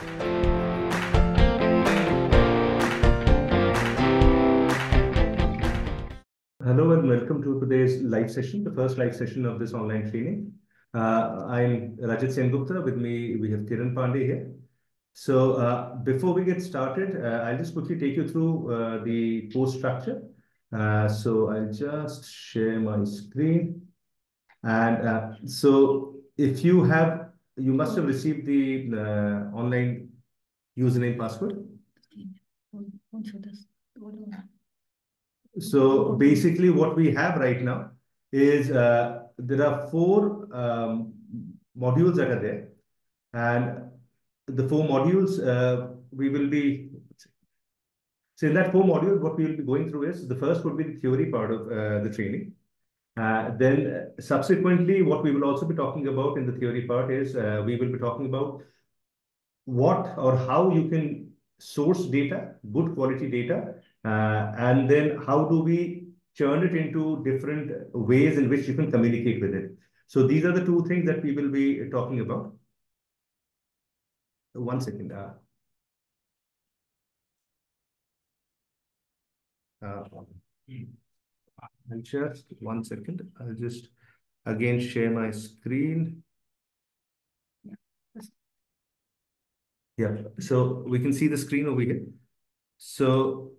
Hello and welcome to today's live session, the first live session of this online training. Uh, I'm Rajat Sengupta. With me, we have Kiran Pandey here. So uh, before we get started, uh, I'll just quickly take you through uh, the course structure. Uh, so I'll just share my screen. And uh, so if you have, you must have received the online username password. So basically what we have right now is uh, there are four um, modules that are there. And the four modules uh, we will be, so in that four modules, what we will be going through is the first would be the theory part of uh, the training. Uh, then subsequently, what we will also be talking about in the theory part is uh, we will be talking about what or how you can source data, good quality data, uh, and then how do we churn it into different ways in which you can communicate with it. So these are the two things that we will be talking about. One second. Uh, uh, just one second. I'll just again share my screen. Yeah, so we can see the screen over here. So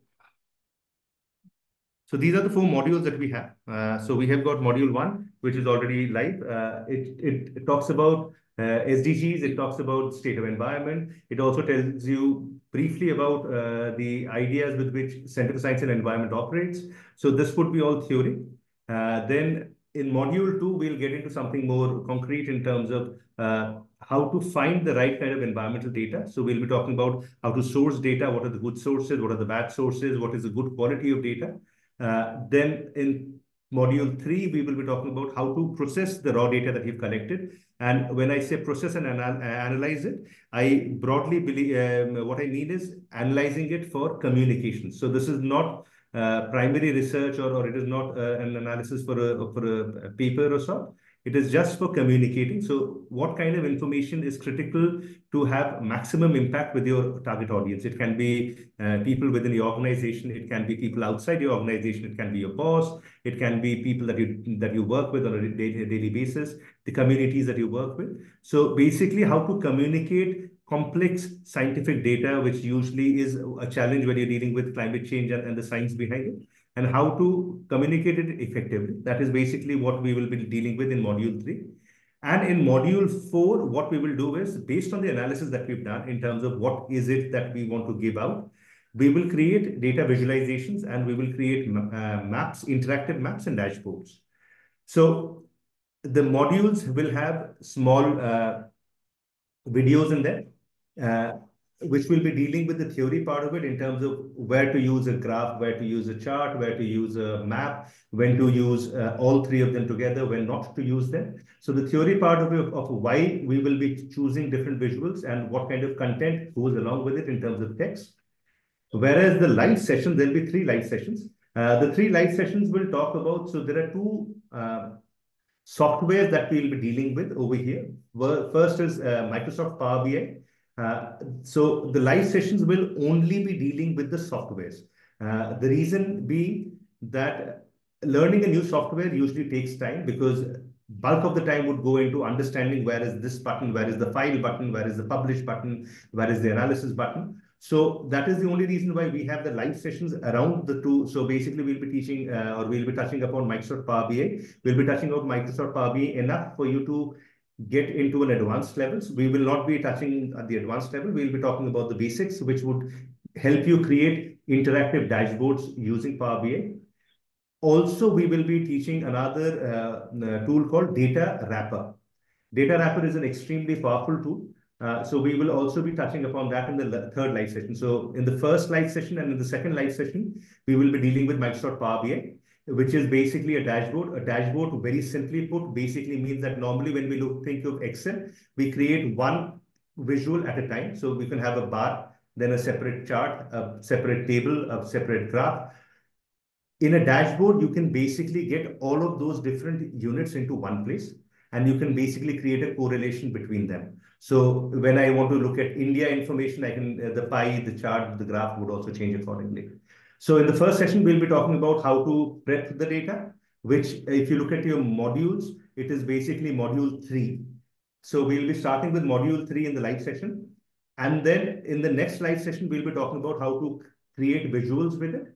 so these are the four modules that we have. Uh, so we have got module one, which is already live. Uh, it, it, it, talks about uh, SDGs, it talks about state of environment. It also tells you briefly about uh, the ideas with which Center for Science and Environment operates. So this would be all theory. Uh, then in module two, we'll get into something more concrete in terms of uh, how to find the right kind of environmental data. So we'll be talking about how to source data, what are the good sources, what are the bad sources, what is the good quality of data. Uh, then in module three, we will be talking about how to process the raw data that you've collected. And when I say process and anal analyze it, I broadly believe um, what I mean is analyzing it for communication. So this is not uh, primary research or, or it is not uh, an analysis for a, for a paper or so. It is just for communicating. So what kind of information is critical to have maximum impact with your target audience? It can be uh, people within the organization. It can be people outside your organization. It can be your boss. It can be people that you that you work with on a daily, daily basis, the communities that you work with. So basically how to communicate complex scientific data, which usually is a challenge when you're dealing with climate change and, and the science behind it and how to communicate it effectively. That is basically what we will be dealing with in module three. And in module four, what we will do is based on the analysis that we've done in terms of what is it that we want to give out, we will create data visualizations and we will create uh, maps, interactive maps and dashboards. So the modules will have small uh, videos in there. Uh, which will be dealing with the theory part of it in terms of where to use a graph, where to use a chart, where to use a map, when to use uh, all three of them together, when not to use them. So the theory part of, it, of why we will be choosing different visuals and what kind of content goes along with it in terms of text. Whereas the live session, there'll be three live sessions. Uh, the three live sessions will talk about, so there are two uh, software that we'll be dealing with over here. First is uh, Microsoft Power BI. Uh, so the live sessions will only be dealing with the softwares. Uh, the reason being that learning a new software usually takes time because bulk of the time would go into understanding where is this button, where is the file button, where is the publish button, where is the analysis button. So that is the only reason why we have the live sessions around the two. So basically, we'll be teaching uh, or we'll be touching upon Microsoft Power BI. We'll be touching on Microsoft Power BI enough for you to get into an advanced levels. We will not be touching at the advanced level. We'll be talking about the basics, which would help you create interactive dashboards using Power BI. Also, we will be teaching another uh, uh, tool called Data Wrapper. Data Wrapper is an extremely powerful tool. Uh, so we will also be touching upon that in the third live session. So in the first live session and in the second live session, we will be dealing with Microsoft Power BI which is basically a dashboard. A dashboard, very simply put, basically means that normally when we look think of Excel, we create one visual at a time. So we can have a bar, then a separate chart, a separate table, a separate graph. In a dashboard, you can basically get all of those different units into one place. and you can basically create a correlation between them. So when I want to look at India information, I can, uh, the pie, the chart, the graph would also change accordingly. So in the first session, we'll be talking about how to prep the data, which if you look at your modules, it is basically module three. So we'll be starting with module three in the live session. And then in the next live session, we'll be talking about how to create visuals with it.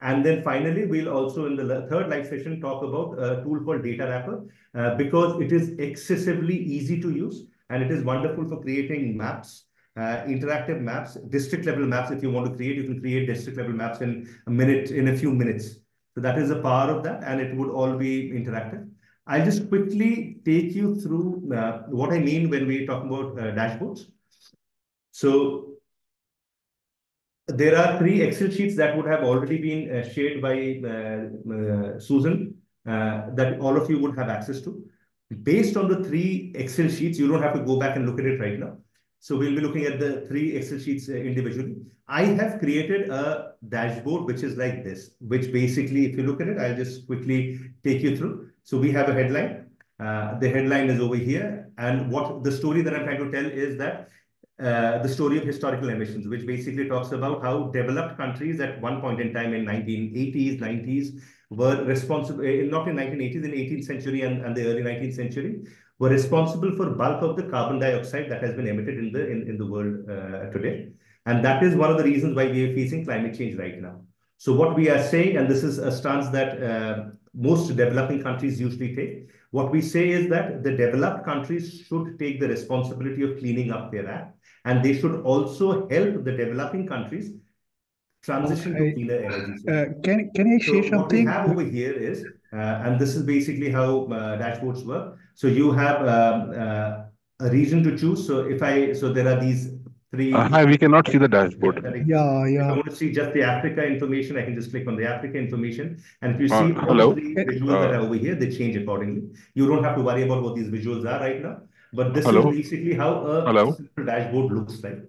And then finally, we'll also in the third live session talk about a tool called Data Wrapper uh, because it is excessively easy to use and it is wonderful for creating maps, uh, interactive maps, district level maps. If you want to create, you can create district level maps in a minute, in a few minutes. So that is a power of that and it would all be interactive. I'll just quickly take you through uh, what I mean when we talk about uh, dashboards. So there are three Excel sheets that would have already been uh, shared by uh, uh, Susan that all of you would have access to. Based on the three Excel sheets, you don't have to go back and look at it right now. So we'll be looking at the three Excel sheets uh, individually. I have created a dashboard which is like this, which basically, if you look at it, I'll just quickly take you through. So we have a headline. Uh, the headline is over here. And what the story that I'm trying to tell is that uh, the story of historical emissions, which basically talks about how developed countries at one point in time in 1980s, 90s were responsible, uh, not in 1980s, in 18th century and, and the early 19th century, were responsible for bulk of the carbon dioxide that has been emitted in the in, in the world uh, today. And that is one of the reasons why we are facing climate change right now. So what we are saying, and this is a stance that uh, most developing countries usually take, what we say is that the developed countries should take the responsibility of cleaning up their act, and they should also help the developing countries transition okay. to cleaner energy. Uh, can, can I say so something? What we have over here is, and this is basically how uh, dashboards work. So you have um, uh, a region to choose. So if I, so there are these three. Uh, hi, we cannot see the dashboard. Yeah, yeah. If I want to see just the Africa information, I can just click on the Africa information. And if you see Uh, all hello? the visuals that are over here, they change accordingly. You don't have to worry about what these visuals are right now. But this Hello? is basically how a Hello? dashboard looks like.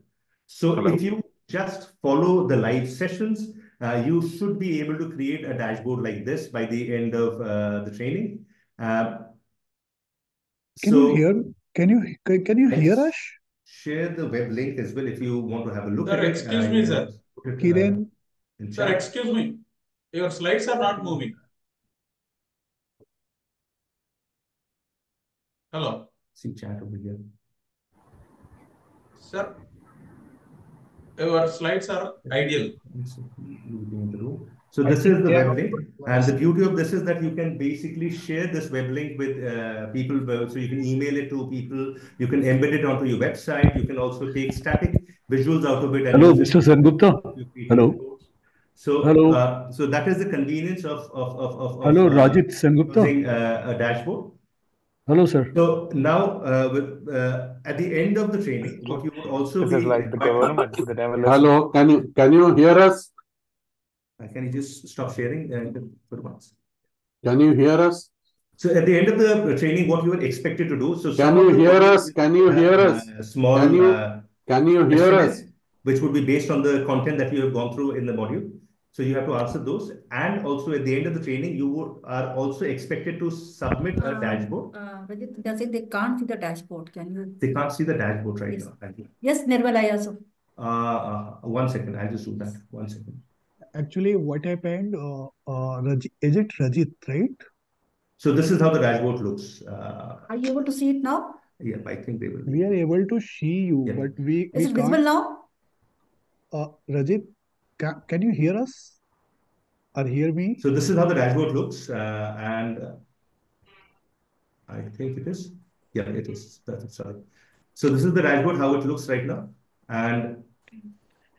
So Hello? if you just follow the live sessions, uh, you should be able to create a dashboard like this by the end of uh, the training. Uh, Can so you hear? Can you can, can you hear Yes. us? share the web link as well if you want to have a look Sir, at it. excuse Uh, me, you sir. can put it, uh, Kiran, in Sir, excuse me. Your slides are not moving. Hello, See chat over here. sir. Your slides are ideal. So this is the web link, and the beauty of this is that you can basically share this web link with uh, people. So you can email it to people. You can embed it onto your website. You can also take static visuals out of it. and Hello, use it Mr. Sengupta. to create Hello. So Hello. uh, so that is the convenience of of of of. of, Hello, uh, Rajit Sengupta. Using uh, a dashboard. Hello, sir. So now, uh, with, uh, at the end of the training, what you would also This be. is like the government, the developers. Hello, can you, can you hear us? Uh, Can you just stop sharing and for once? Can you hear us? So at the end of the training, what you were expected to do, so. Can you hear us? Can you hear us? uh, Small, Can you uh, Can you hear us? which would be based on the content that you have gone through in the module. So you have to answer those. And also at the end of the training, you are also expected to submit a Uh, dashboard. Uh, Rajat, does it, they can't see the dashboard, can you? They can't see the dashboard right Yes. now. Thank you. Yes, Nirmal, I also. Uh, uh, one second, I'll just do that. One second. actually, what happened? Uh, uh, Raj is it Rajit, right? So this is how the dashboard looks. Uh, Are you able to see it now? yeah, I think they will. be. We are able to see you, Yeah. but we Is we it visible can't. now? Uh, Rajit, can, can you hear us or hear me? So this is how the dashboard looks, uh, and I think it is. Yeah, it is. That's sorry. So this is the dashboard, how it looks right now. And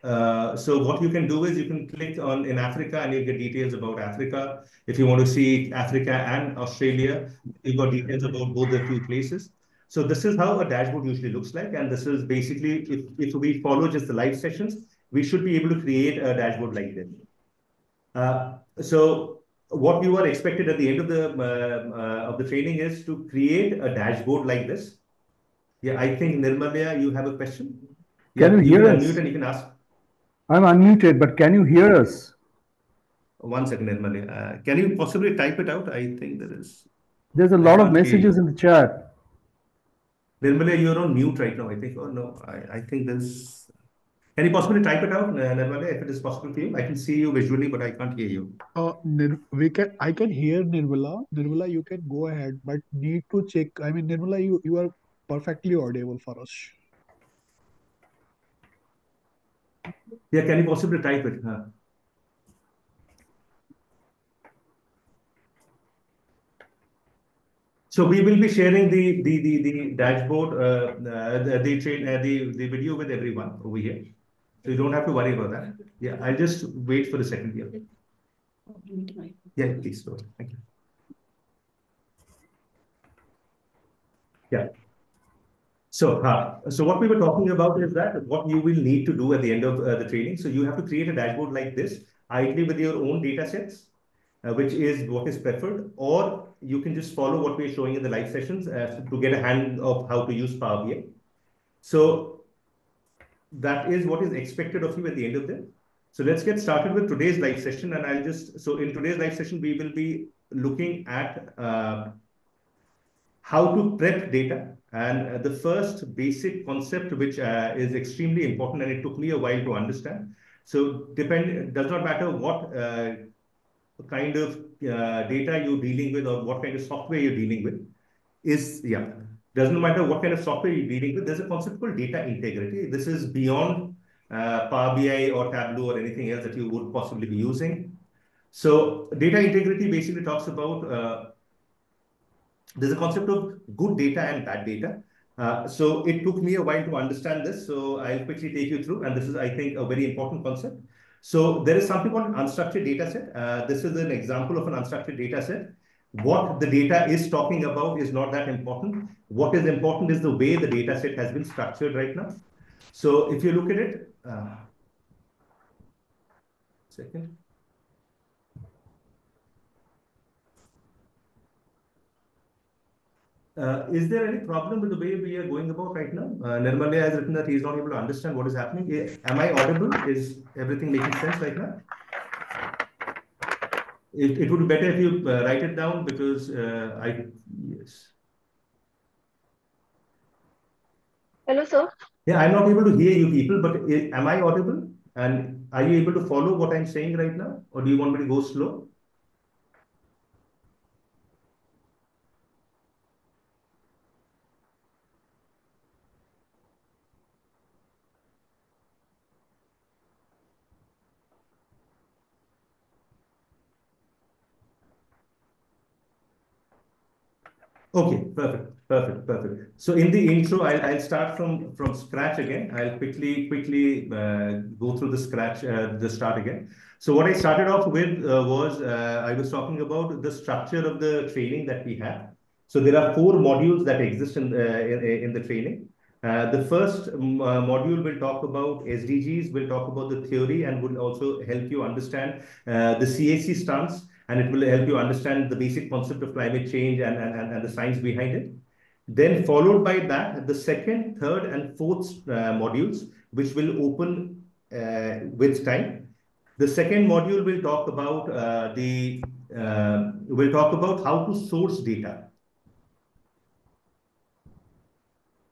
uh, so what you can do is you can click on in Africa and you get details about Africa. If you want to see Africa and Australia, you've got details about both the two places. So this is how a dashboard usually looks like. And this is basically, if, if we follow just the live sessions, we should be able to create a dashboard like this. Uh, so what you are expected at the end of the uh, uh, of the training is to create a dashboard like this. Yeah, I think Nirmalya, you have a question. Can Yeah, you hear can us? unmute and you can ask. I'm unmuted, but can you hear us? One second, Nirmalya. Uh, can you possibly type it out? I think there is. There's a lot of messages in the chat. Nirmala, you're on mute right now, I think. Oh, no, I, I think there's... Can you possibly type it out, uh, Nirmala, if it is possible for you? I can see you visually, but I can't hear you. Uh, we can, I can hear Nirmala. Nirmala, you can go ahead, but need to check. I mean, Nirmala, you, you are perfectly audible for us. Yeah, can you possibly type it? Huh? So we will be sharing the the the, the dashboard, uh, uh, the the, train, uh, the the video with everyone over here. So you don't have to worry about that. Yeah, I'll just wait for a second here. Yeah, please go ahead. Thank you. Yeah. So, uh, so what we were talking about is that what you will need to do at the end of uh, the training. So you have to create a dashboard like this, ideally with your own data sets, uh, which is what is preferred, or you can just follow what we're showing in the live sessions uh, to get a hand of how to use Power BI. So that is what is expected of you at the end of it. So let's get started with today's live session. And I'll just, so in today's live session, we will be looking at uh, how to prep data. And uh, the first basic concept, which uh, is extremely important, and it took me a while to understand. So depend, does not matter what uh, kind of uh, data you're dealing with or what kind of software you're dealing with is, yeah, doesn't matter what kind of software you're dealing with. There's a concept called data integrity. This is beyond uh, Power BI or Tableau or anything else that you would possibly be using. So data integrity basically talks about uh, there's a concept of good data and bad data. Uh, so it took me a while to understand this. So I'll quickly take you through, and this is, I think, a very important concept. So there is something called unstructured data set. Uh, this is an example of an unstructured data set. What the data is talking about is not that important. What is important is the way the data set has been structured right now. So if you look at it, uh, second. Uh, is there any problem with the way we are going about right now? Uh, has written that he is not able to understand what is happening. Am I audible? Is everything making sense right now? It, it would be better if you uh, write it down because uh, I, yes. Hello, sir. Yeah, I'm not able to hear you people, but am I audible? And are you able to follow what I'm saying right now? Or do you want me to go slow? Okay, perfect, perfect, perfect. So in the intro, I'll, I'll start from from scratch again. I'll quickly quickly uh, go through the scratch uh, the start again. So what I started off with uh, was uh, I was talking about the structure of the training that we have. So there are four modules that exist in in, in, the training. Uh, the first uh, module will talk about SDGs, will talk about the theory, and will also help you understand the CAC stance and it will help you understand the basic concept of climate change and, and, and the science behind it. Then followed by that, the second, third, and fourth uh, modules, which will open uh, with time. The second module will talk about uh, the uh, will talk about how to source data.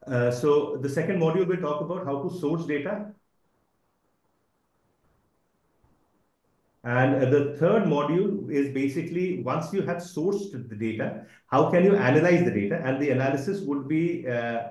Uh, so the second module will talk about how to source data. And the third module is basically once you have sourced the data, how can you analyze the data? And the analysis would be uh,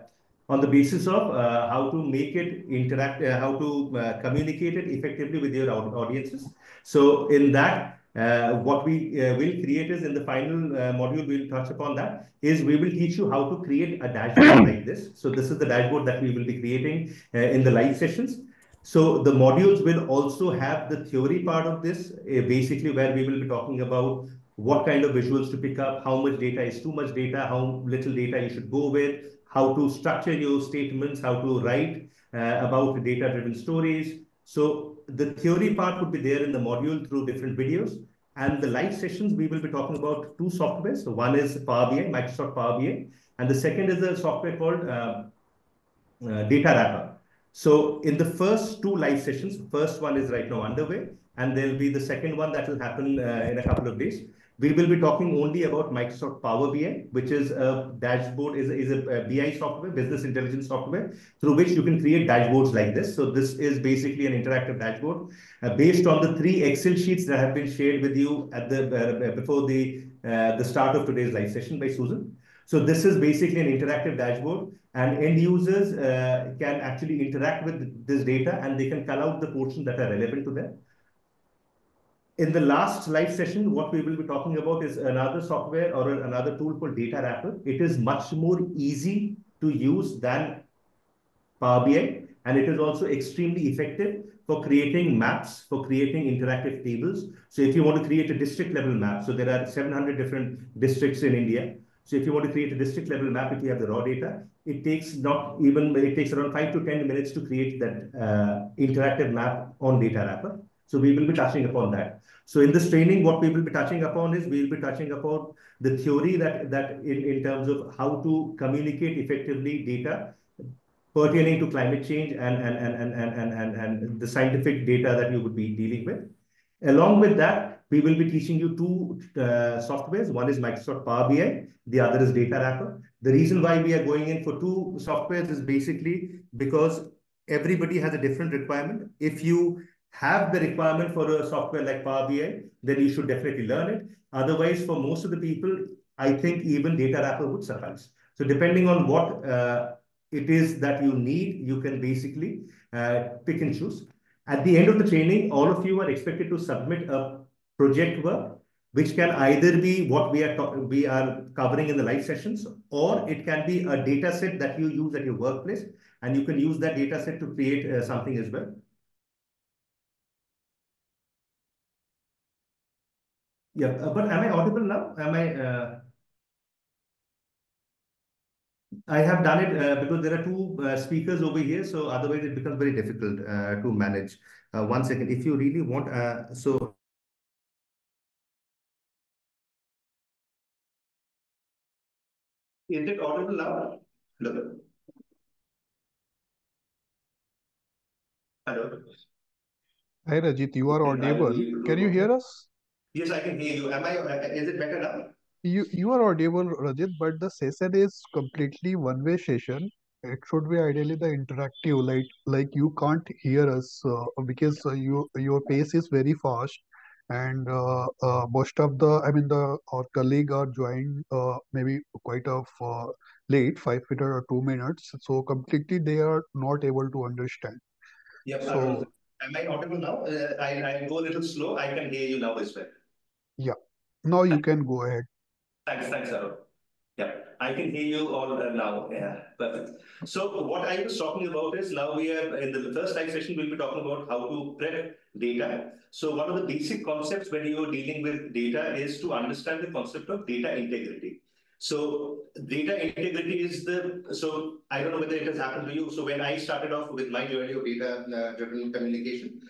on the basis of uh, how to make it interact, uh, how to uh, communicate it effectively with your audiences. So in that, uh, what we uh, will create is in the final module, we'll touch upon that, is we will teach you how to create a dashboard like this. So this is the dashboard that we will be creating in the live sessions. So the modules will also have the theory part of this, uh, basically where we will be talking about what kind of visuals to pick up, how much data is too much data, how little data you should go with, how to structure your statements, how to write uh, about data-driven stories. So the theory part would be there in the module through different videos. And the live sessions, we will be talking about two softwares. So one is Power BI, Microsoft Power BI, and the second is a software called uh, uh, Data Wrapper. So in the first two live sessions, first one is right now underway, and there'll be the second one that will happen uh, in a couple of days. We will be talking only about Microsoft Power BI, which is a dashboard, is, is a, a BI software, business intelligence software, through which you can create dashboards like this. So this is basically an interactive dashboard uh, based on the three Excel sheets that have been shared with you at the uh, before the uh, the start of today's live session by Susan. So this is basically an interactive dashboard and end users uh, can actually interact with this data and they can call out the portions that are relevant to them. In the last live session, what we will be talking about is another software or another tool called Data Wrapper. It is much more easy to use than Power BI, and it is also extremely effective for creating maps, for creating interactive tables. So if you want to create a district level map, so there are 700 different districts in India. So if you want to create a district level map, if you have the raw data, it takes not even, it takes around five to 10 minutes to create that uh, interactive map on Data Wrapper. So we will be touching upon that. So in this training, what we will be touching upon is we will be touching upon the theory that, that in, in terms of how to communicate effectively data pertaining to climate change and, and, and, and, and, and, and the scientific data that you would be dealing with. Along with that, we will be teaching you two uh, softwares. One is Microsoft Power BI, the other is Data Wrapper. The reason why we are going in for two softwares is basically because everybody has a different requirement. If you have the requirement for a software like Power BI, then you should definitely learn it. Otherwise, for most of the people, I think even Data Wrapper would suffice. So depending on what uh, it is that you need, you can basically uh, pick and choose. At the end of the training, all of you are expected to submit a project work, which can either be what we are we are covering in the live sessions, or it can be a data set that you use at your workplace, and you can use that data set to create uh, something as well. Yeah, uh, but am I audible now? Am I? Uh... I have done it uh, because there are two uh, speakers over here, so otherwise it becomes very difficult uh, to manage. Uh, one second, if you really want, uh, so. Is it audible now? Hello. Hello. Hi Rajit, you are audible. Can you hear us? Yes, I can hear you. Am I? Is it better now? You you are audible, Rajit, but the session is completely one-way session. It should be ideally the interactive, like like you can't hear us uh, because uh, you your pace is very fast, and uh, uh, most of the I mean the our colleague are joined uh, maybe quite of uh, late, five minutes or two minutes, so completely they are not able to understand. Yep. So am I audible now? Uh, I I go a little slow. I can hear you now as well. yeah, now you can go ahead. Thanks, thanks, Arun. Yeah, I can hear you all now. Yeah, perfect. So what I was talking about is now we are in the first live session, we'll be talking about how to prep data. So one of the basic concepts when you're dealing with data is to understand the concept of data integrity. So data integrity is the, so I don't know whether it has happened to you. So when I started off with my journey of data uh, driven communication,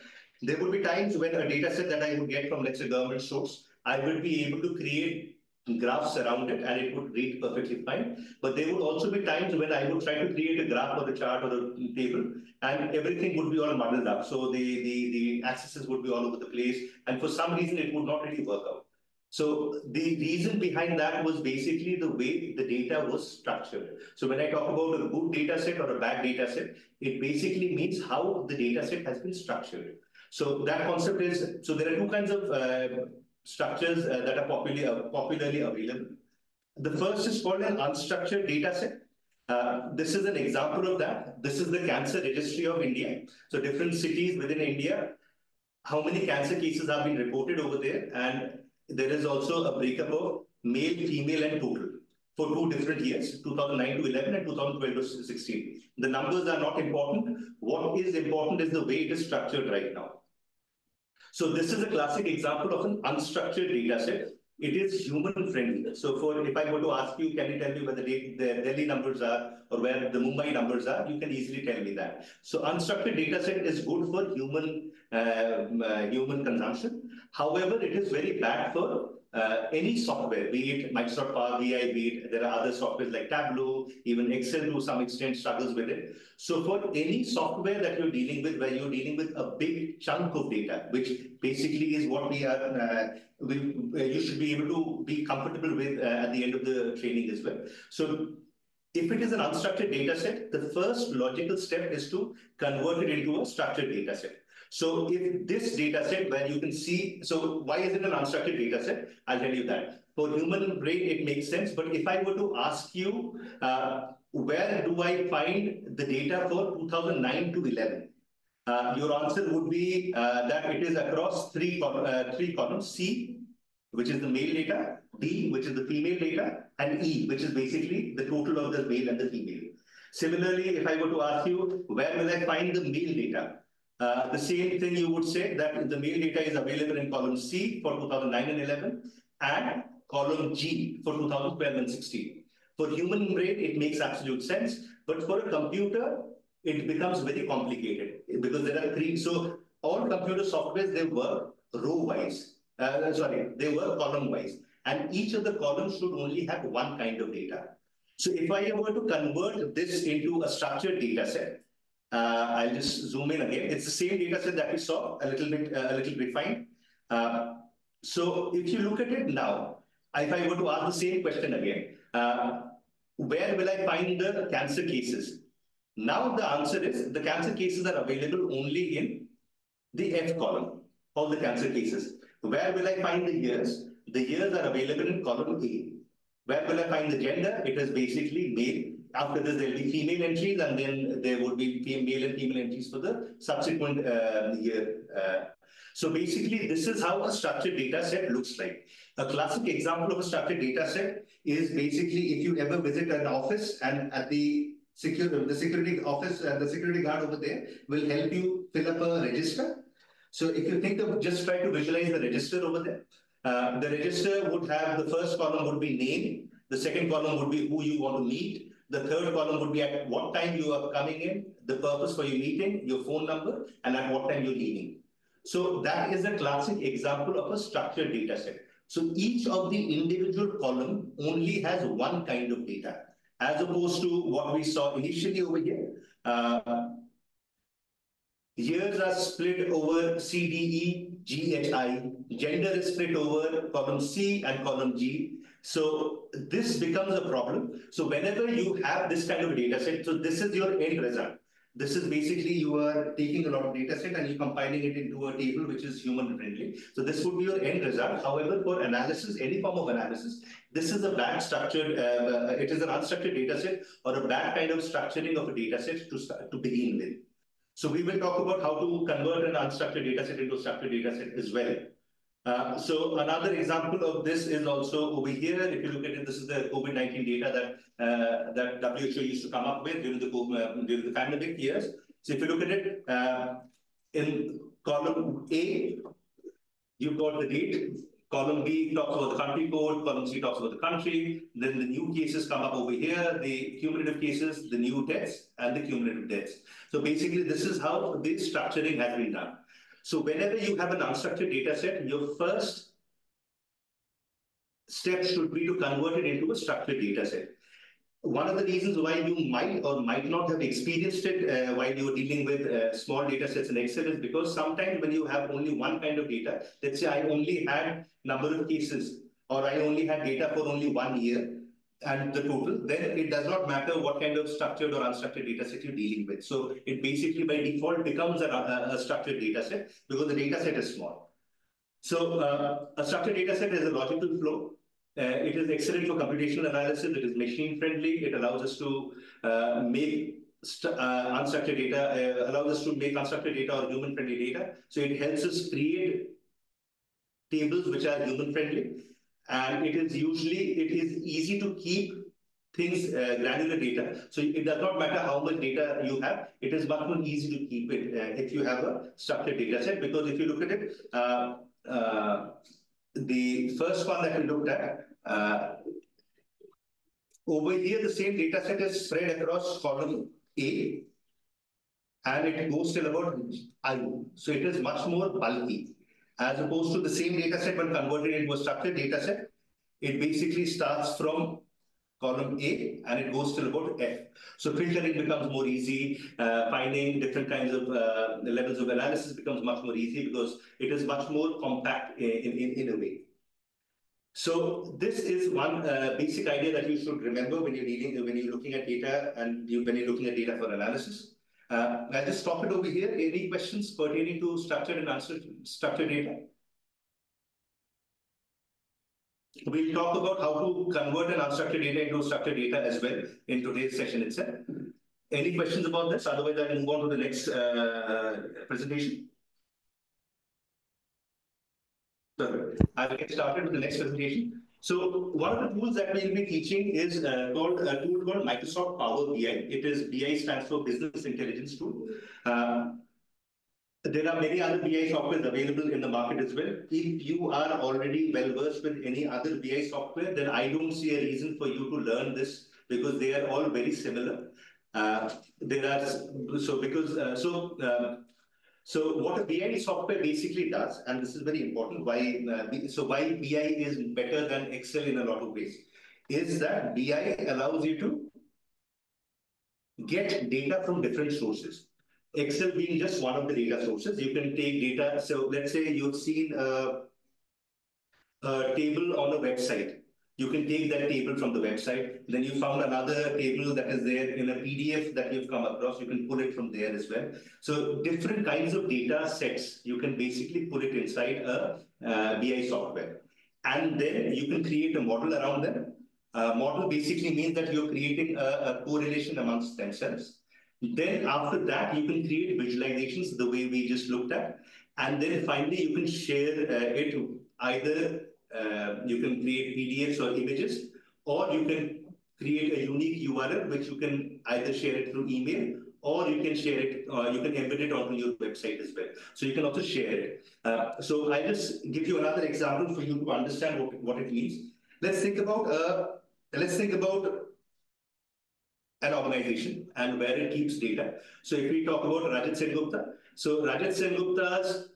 there would be times when a data set that I would get from, let's say, government source, I would be able to create graphs around it and it would read perfectly fine. But there would also be times when I would try to create a graph or a chart or a table and everything would be all muddled up. So the, the, the accesses would be all over the place. And for some reason, it would not really work out. So the reason behind that was basically the way the data was structured. So when I talk about a good data set or a bad data set, it basically means how the data set has been structured. So that concept is, so there are two kinds of uh, structures uh, that are popularly, uh, popularly available. The first is called an unstructured data set. Uh, this is an example of that. This is the cancer registry of India. So different cities within India, how many cancer cases have been reported over there. And there is also a breakup of male, female, and total for two different years, 2009 to 11 and 2012 to 16. The numbers are not important. What is important is the way it is structured right now. So this is a classic example of an unstructured data set. It is human friendly. So for if I were to ask you, can you tell me where the, the Delhi numbers are or where the Mumbai numbers are? You can easily tell me that. So unstructured data set is good for human uh, uh, human consumption. However, it is very bad for uh, any software, be it Microsoft Power BI, be it there are other softwares like Tableau, even Excel to some extent struggles with it. So for any software that you're dealing with, where you're dealing with a big chunk of data, which basically is what we are, uh, you should be able to be comfortable with uh, at the end of the training as well. So if it is an unstructured data set, the first logical step is to convert it into a structured data set. So if this data set where you can see, so why is it an unstructured data set? I'll tell you that. For human brain, it makes sense. But if I were to ask you, uh, where do I find the data for 2009 to 11? Uh, your answer would be uh, that it is across three, uh, three columns, C, which is the male data, D, which is the female data, and E, which is basically the total of the male and the female. Similarly, if I were to ask you, where will I find the male data? Uh, the same thing you would say that the male data is available in column C for 2009 and 11 and column G for 2012 and 16. For human brain, it makes absolute sense, but for a computer, it becomes very complicated because there are three. So all computer softwares, they work row-wise. Uh, sorry, they work column-wise. And each of the columns should only have one kind of data. So if I were to convert this into a structured data set, I'll just zoom in again. It's the same data set that we saw, a little bit, uh, a little refined. Uh, so if you look at it now, if I were to ask the same question again, uh, where will I find the cancer cases? Now the answer is the cancer cases are available only in the F column, all the cancer cases. Where will I find the years? The years are available in column A. Where will I find the gender? It is basically male. After this, there will be female entries, and then there would be male and female entries for the subsequent uh, year. Uh, so basically, this is how a structured data set looks like. A classic example of a structured data set is basically if you ever visit an office and at the security, the security office, uh, the security guard over there will help you fill up a register. So if you think of just try to visualize the register over there, uh, the register would have the first column would be name, the second column would be who you want to meet, the third column would be at what time you are coming in, the purpose for your meeting, your phone number, and at what time you're leaving. So that is a classic example of a structured data set. So each of the individual column only has one kind of data, as opposed to what we saw initially over here. Uh, years are split over CDE, GHI. Gender is split over column C and column G. So this becomes a problem. So whenever you have this kind of data set, so this is your end result. This is basically you are taking a lot of data set and you're compiling it into a table which is human friendly. So this would be your end result. However, for analysis, any form of analysis, this is a bad structured, uh, it is an unstructured data set or a bad kind of structuring of a data set to, start, to begin with. So we will talk about how to convert an unstructured data set into a structured data set as well. Uh, so another example of this is also over here. If you look at it, this is the COVID-19 data that uh, that WHO used to come up with during the uh, during the pandemic years. So if you look at it, in column A, you've got the date. Column B talks about the country code. Column C talks about the country. Then the new cases come up over here. The cumulative cases, the new deaths, and the cumulative deaths. So basically, this is how this structuring has been done. So whenever you have an unstructured data set, your first step should be to convert it into a structured data set. One of the reasons why you might or might not have experienced it uh, while you're dealing with uh, small data sets in Excel is because sometimes when you have only one kind of data, let's say I only had number of cases or I only had data for only one year, and the total, then it does not matter what kind of structured or unstructured data set you're dealing with. So it basically by default becomes a, a, structured data set because the data set is small. So uh, a structured data set is a logical flow. Uh, it is excellent for computational analysis. It is machine friendly. It allows us to uh, make uh, unstructured data, uh, allows us to make unstructured data or human friendly data. So it helps us create tables which are human friendly and it is usually it is easy to keep things uh, granular data. So it does not matter how much data you have it is much more easy to keep it uh, if you have a structured data set. Because if you look at it uh, uh the first one that we looked at uh, over here the same data set is spread across column A and it goes till about I. So it is much more bulky as opposed to the same data set when converted into a structured data set, it basically starts from column A and it goes till about F. So filtering becomes more easy. Uh, finding different kinds of uh, levels of analysis becomes much more easy because it is much more compact in, in, in a way. So this is one uh, basic idea that you should remember when you're dealing, when you're looking at data and you, when you're looking at data for analysis. Uh, I'll just stop it over here. Any questions pertaining to structured and unstructured data? We'll talk about how to convert an unstructured data into structured data as well in today's session itself. Any questions about this? Otherwise, I'll move on to the next uh, presentation. I'll get started with the next presentation. So one of the tools that we'll be teaching is uh, called a tool called Microsoft Power BI. It is BI stands for Business Intelligence Tool. Uh, there are many other BI softwares available in the market as well. If you are already well versed with any other BI software, then I don't see a reason for you to learn this because they are all very similar. Uh, there are so because uh, so uh, so what a BI software basically does, and this is very important, why uh, so why BI is better than Excel in a lot of ways, is that BI allows you to get data from different sources. Excel being just one of the data sources, you can take data. So let's say you've seen a, a table on a website. You can take that table from the website. Then you found another table that is there in a PDF that you've come across. You can pull it from there as well. So different kinds of data sets, you can basically put it inside a uh, BI software. And then you can create a model around them. Uh, model basically means that you're creating a, a correlation amongst themselves. Then after that, you can create visualizations the way we just looked at. And then finally, you can share uh, it either uh, you can create PDFs or images, or you can create a unique URL, which you can either share it through email or you can share it, uh, you can embed it onto your website as well. So you can also share it. Uh, so I just give you another example for you to understand what, what it means. Let's think about, uh, let's think about an organization and where it keeps data. So if we talk about Rajat Sengupta, so Rajat Sengupta's,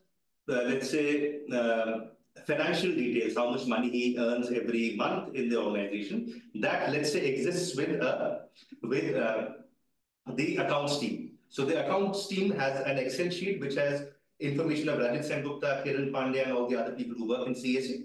uh, let's say, uh, financial details, how much money he earns every month in the organization, that let's say exists with uh, with uh, the accounts team. So the accounts team has an Excel sheet which has information of Rajat Sengupta, Kiran Pandey, and all the other people who work in CSE.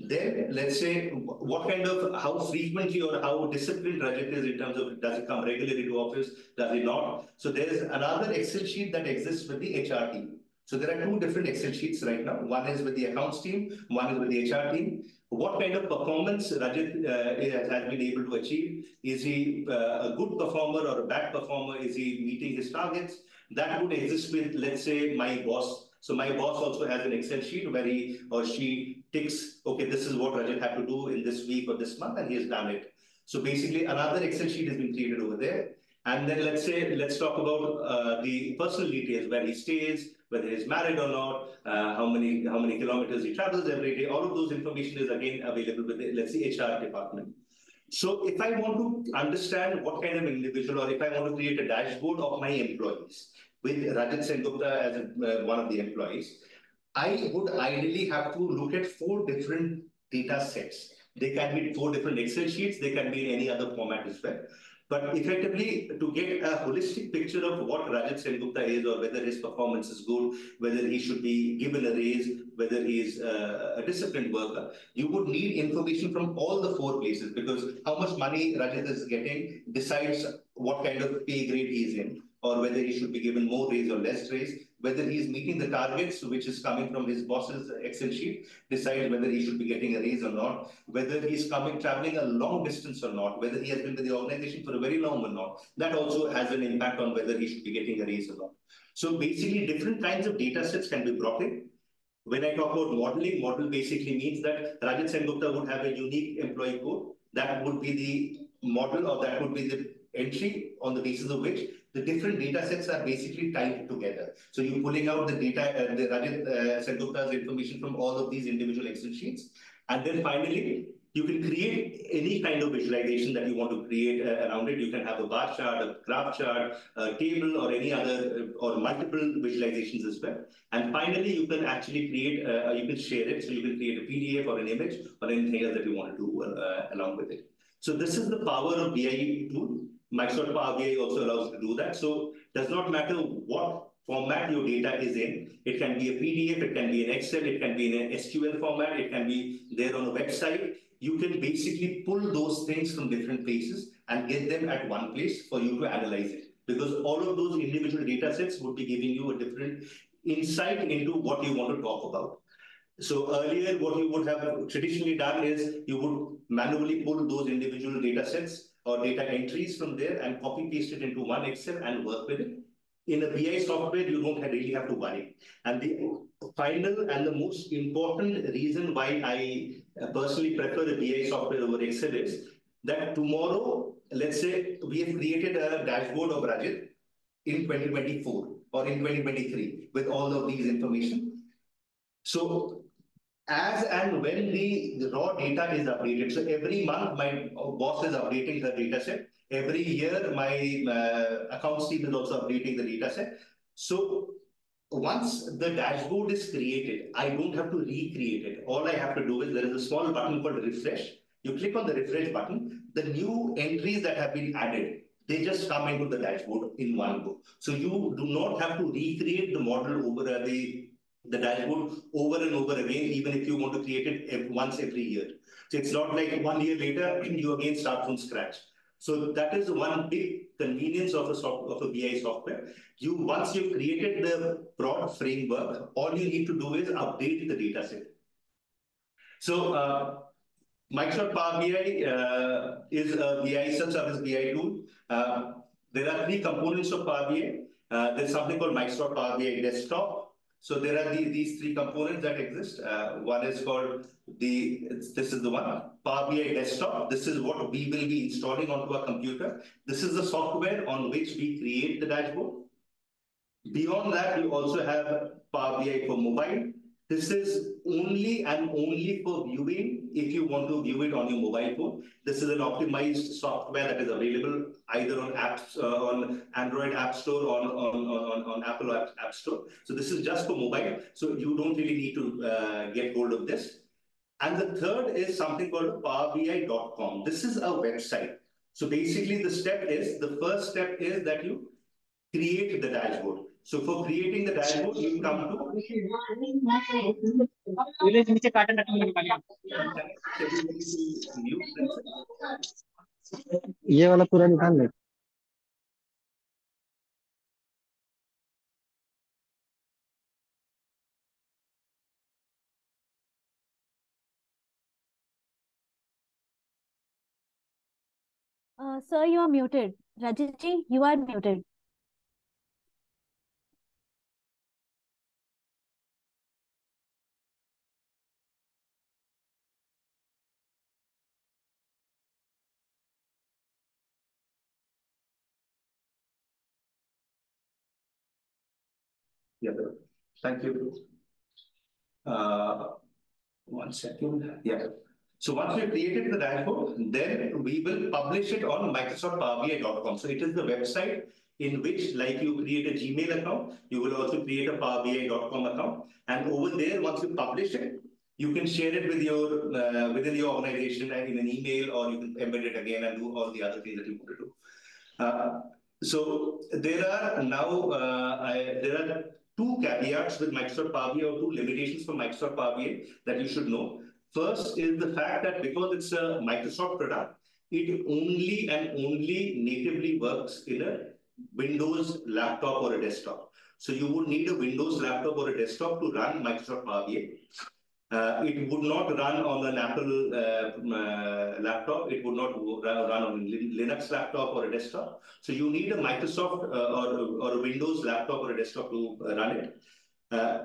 Then let's say what kind of how frequently or how disciplined Rajat is in terms of does he come regularly to office, does he not? So there's another Excel sheet that exists with the HR team. So there are two different Excel sheets right now. One is with the accounts team, one is with the HR team. What kind of performance Rajat uh, has been able to achieve? Is he uh, a good performer or a bad performer? Is he meeting his targets? That would exist with, let's say, my boss. So my boss also has an Excel sheet where he or she ticks, okay, this is what Rajat had to do in this week or this month, and he has done it. So basically, another Excel sheet has been created over there. And then let's say, let's talk about uh, the personal details, where he stays, whether he's married or not, uh, how many how many kilometers he travels every day. All of those information is again available with, the, let's say, HR department. So if I want to understand what kind of individual, or if I want to create a dashboard of my employees with Rajat Sengupta as a, uh, one of the employees, I would ideally have to look at four different data sets. They can be four different Excel sheets. They can be in any other format as well. But effectively, to get a holistic picture of what Rajat Sengupta is, or whether his performance is good, whether he should be given a raise, whether he is uh, a disciplined worker, you would need information from all the four places because how much money Rajat is getting decides what kind of pay grade he is in, or whether he should be given more raise or less raise whether he is meeting the targets, which is coming from his boss's Excel sheet, decides whether he should be getting a raise or not, whether he's coming, traveling a long distance or not, whether he has been with the organization for a very long or not. That also has an impact on whether he should be getting a raise or not. So basically, different kinds of data sets can be brought in. When I talk about modeling, model basically means that Rajat Sengupta would have a unique employee code. That would be the model or that would be the entry on the basis of which the different data sets are basically tied together. So you're pulling out the data, uh, the Rajat uh, Sengupta's information from all of these individual Excel sheets. And then finally, You can create any kind of visualization that you want to create uh, around it. You can have a bar chart, a graph chart, a table, or any other, uh, or multiple visualizations as well. And finally, you can actually create, uh, you can share it. So you can create a PDF or an image or anything else that you want to do uh, along with it. So this is the power of BI tool. Microsoft Power BI also allows to do that. So does not matter what format your data is in. It can be a PDF, it can be an Excel, it can be in an SQL format, it can be there on a website you can basically pull those things from different places and get them at one place for you to analyze it. Because all of those individual data sets would be giving you a different insight into what you want to talk about. So earlier, what you would have traditionally done is you would manually pull those individual data sets or data entries from there and copy paste it into one Excel and work with it. In a BI software, you don't really have to worry. And the final and the most important reason why I uh, personally prefer the BI software over Excel is that tomorrow, let's say we have created a dashboard of Rajit in 2024 or in 2023 with all of these information. So as and when the, raw data is updated, so every month my boss is updating the data set. Every year my uh, accounts team is also updating the data set. So once the dashboard is created, I don't have to recreate it. All I have to do is there is a small button called refresh. You click on the refresh button, the new entries that have been added, they just come into the dashboard in one go. So you do not have to recreate the model over the, the dashboard over and over again, even if you want to create it once every year. So it's not like one year later, you again start from scratch. So that is one big convenience of a, soft, of a BI software. You Once you've created the broad framework, all you need to do is update the data set. So uh, Microsoft Power BI uh, is a BI self-service BI tool. Uh, there are three components of Power BI. Uh, there's something called Microsoft Power BI Desktop, so there are the, these three components that exist. Uh, one is called the, this is the one, Power BI Desktop. This is what we will be installing onto our computer. This is the software on which we create the dashboard. Beyond that, we also have Power BI for mobile. This is only and only for viewing if you want to view it on your mobile phone. This is an optimized software that is available either on apps, uh, on Android App Store or on, on, on, on Apple App, App Store. So this is just for mobile. So you don't really need to uh, get hold of this. And the third is something called powerbi.com. This is a website. So basically the step is, the first step is that you create the dashboard. So for creating the dashboard, you come to ये वाला पूरा निकाल ले Uh, sir, you are muted. Rajitji, you are muted. Yeah, thank you. Uh, one second. Yeah. So once we've created the dashboard, then we will publish it on microsoftpowerbi.com. So it is the website in which, like you create a Gmail account, you will also create a powerbi.com account. And over there, once you publish it, you can share it with your uh, within your organization and in an email, or you can embed it again and do all the other things that you want to do. Uh, so there are now uh, I, there are two caveats with Microsoft Power BI or two limitations for Microsoft Power BI that you should know. First is the fact that because it's a Microsoft product, it only and only natively works in a Windows laptop or a desktop. So you would need a Windows laptop or a desktop to run Microsoft Power BI. Uh, it would not run on an Apple uh, uh, laptop. It would not run on a Linux laptop or a desktop. So you need a Microsoft or, or a Windows laptop or a desktop to run it.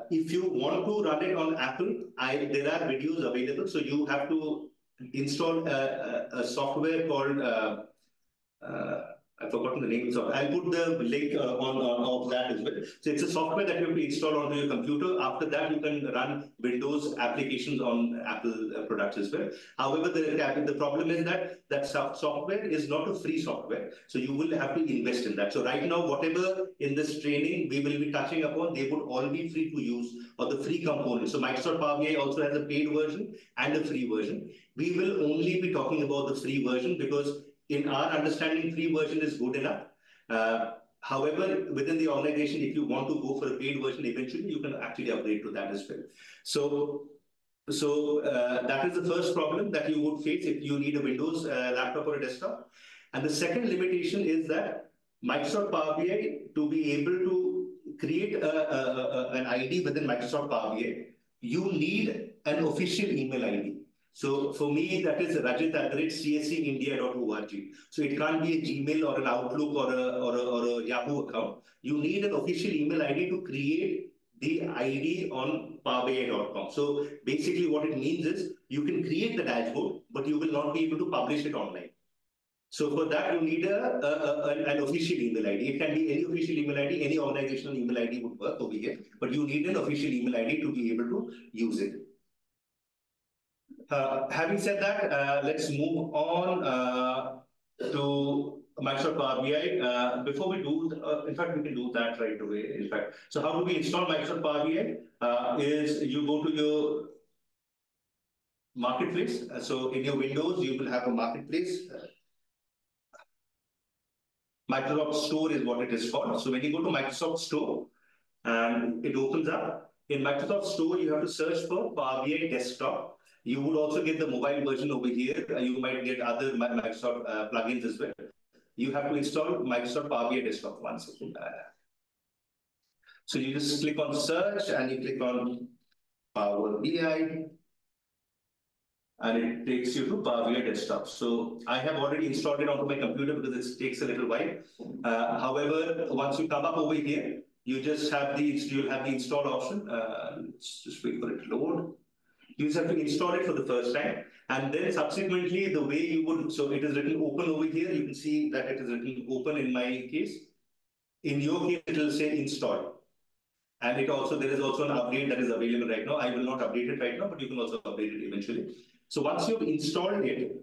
If you want to run it on Apple, I, there are videos available. So you have to install a software called, I've forgotten the name. So I'll put the link uh, on uh, of that as well. So it's a software that you have to install onto your computer. After that, you can run Windows applications on Apple uh, products as well. However, the the problem is that that software is not a free software, so you will have to invest in that. So right now, whatever in this training we will be touching upon, they would all be free to use or the free components. So Microsoft Power BI also has a paid version and a free version. We will only be talking about the free version because in our understanding, free version is good enough. Uh, however, within the organization, if you want to go for a paid version, eventually you can actually upgrade to that as well. So, so uh, that is the first problem that you would face if you need a Windows uh, laptop or a desktop. And the second limitation is that Microsoft Power BI to be able to create a, a, a, an ID within Microsoft Power BI, you need an official email ID. So for me, that is rajit at cseindia.org. So it can't be a Gmail or an Outlook or a, or, a, or a Yahoo account. You need an official email ID to create the ID on powerbi.com. So basically what it means is you can create the dashboard, but you will not be able to publish it online. So for that, you need a, a, a, an official email ID. It can be any official email ID, any organizational email ID would work over here, but you need an official email ID to be able to use it. Uh, having said that, uh, let's move on uh, to Microsoft Power BI. Uh, before we do, uh, in fact, we can do that right away. In fact, so how do we install Microsoft Power BI? Is you go to your marketplace. so in your Windows, you will have a marketplace. Microsoft Store is what it is called. So when you go to Microsoft Store, and it opens up. In Microsoft Store, you have to search for Power BI Desktop. You would also get the mobile version over here. You might get other Microsoft uh, plugins as well. You have to install Microsoft Power BI Desktop once. So you just click on search and you click on Power BI and it takes you to Power BI Desktop. So I have already installed it onto my computer because it takes a little while. Uh, however, once you come up over here, you just have the you'll have the install option. Uh, let's just wait for it to load. You just have to install it for the first time. And then subsequently, the way you would, so it is written open over here. You can see that it is written open in my case. In your case, it will say install. And it also, there is also an update that is available right now. I will not update it right now, but you can also update it eventually. So once you've installed it,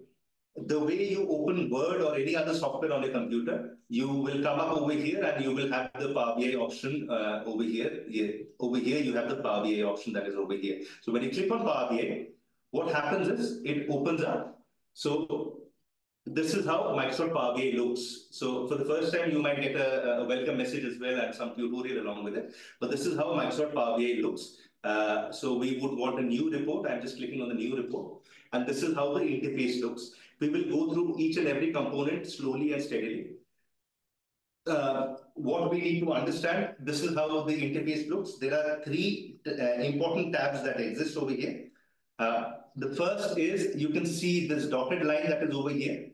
the way you open Word or any other software on your computer, you will come up over here and you will have the Power BI option uh, over here. Yeah. Over here, you have the Power BI option that is over here. So when you click on Power BI, what happens is it opens up. So this is how Microsoft Power BI looks. So for the first time, you might get a, a welcome message as well and some tutorial along with it. But this is how Microsoft Power BI looks. Uh, so we would want a new report. I'm just clicking on the new report. And this is how the interface looks. We will go through each and every component slowly and steadily. Uh, what we need to understand, this is how the interface looks. There are three uh, important tabs that exist over here. Uh, the first is you can see this dotted line that is over here.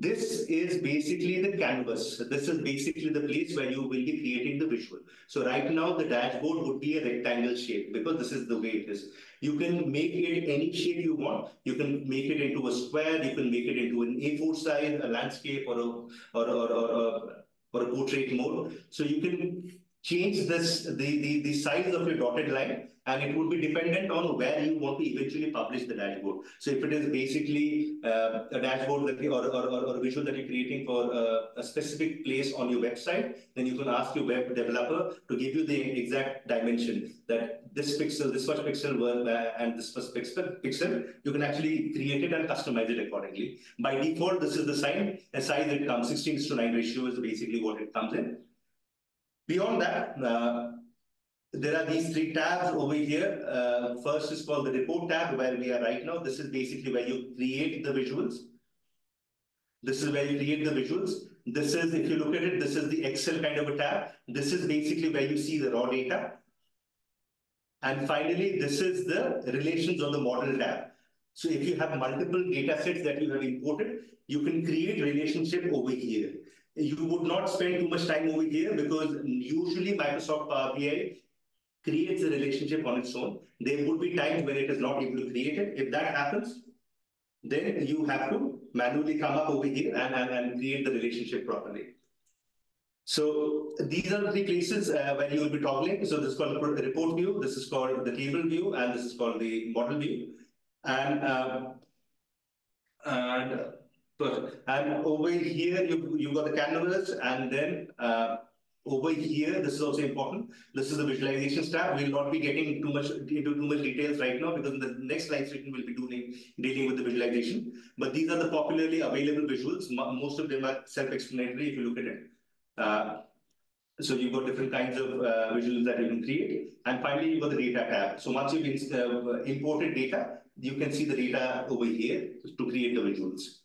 This is basically the canvas. This is basically the place where you will be creating the visual. So right now the dashboard would be a rectangle shape because this is the way it is. You can make it any shape you want. You can make it into a square. You can make it into an A4 size, a landscape or a, or, or, or, or, or a portrait mode. So you can change this the, the, the size of your dotted line and it would be dependent on where you want to eventually publish the dashboard. So if it is basically uh, a dashboard that you, or, or, or, a visual that you're creating for uh, a specific place on your website, then you can ask your web developer to give you the exact dimension that this pixel, this much pixel uh, and this first pixel, pixel, you can actually create it and customize it accordingly. By default, this is the size, the size it comes, 16 to 9 ratio is basically what it comes in. Beyond that, uh, there are these three tabs over here. Uh, first is called the report tab where we are right now. This is basically where you create the visuals. This is where you create the visuals. This is, if you look at it, this is the Excel kind of a tab. This is basically where you see the raw data. And finally, this is the relations on the model tab. So if you have multiple data sets that you have imported, you can create relationship over here. You would not spend too much time over here because usually Microsoft Power BI creates a relationship on its own. There would be times when it is not able to create it. If that happens, then you have to manually come up over here and, and, and create the relationship properly. So these are the three places uh, where you will be toggling. So this is called the report view, this is called the table view, and this is called the model view. And um, and And over here you you got the canvas, and then uh, over here this is also important. This is the visualization tab. We will not be getting too much into too much details right now because in the next slide session we'll be doing dealing with the visualization. But these are the popularly available visuals. Most of them are self-explanatory if you look at it. Uh, so you've got different kinds of uh, visuals that you can create. And finally, you've got the data tab. So once you've uh, imported data, you can see the data over here to create the visuals.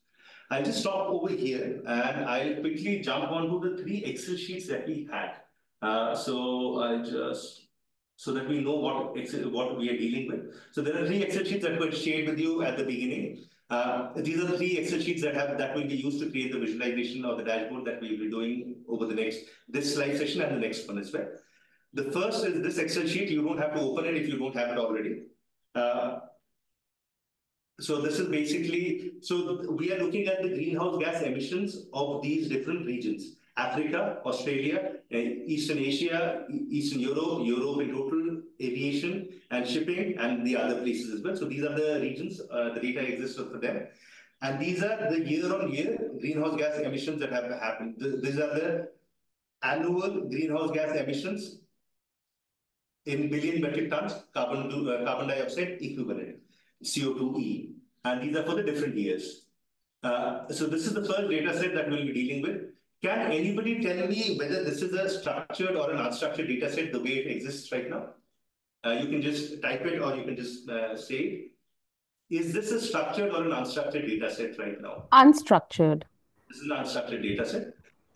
I'll just stop over here and I'll quickly jump onto the three Excel sheets that we had. Uh, so I'll just, so that we know what Excel, what we are dealing with. So there are three Excel sheets that were shared with you at the beginning. Uh, these are the three Excel sheets that have that will be used to create the visualization of the dashboard that we will be doing over the next this slide session and the next one as well. The first is this Excel sheet. You don't have to open it if you don't have it already. Uh, so this is basically, so we are looking at the greenhouse gas emissions of these different regions. Africa, Australia, uh, Eastern Asia, Eastern Europe, Europe in total, aviation and shipping, and the other places as well. So these are the regions, uh, the data exists for them. And these are the year-on-year -year greenhouse gas emissions that have happened. These are the annual greenhouse gas emissions in billion metric tons carbon, uh, carbon dioxide equivalent. CO2e, and these are for the different years. Uh, so this is the first data set that we'll be dealing with. Can anybody tell me whether this is a structured or an unstructured data set the way it exists right now? Uh, you can just type it or you can just uh, say it. Is this a structured or an unstructured data set right now? Unstructured. This is an unstructured data set.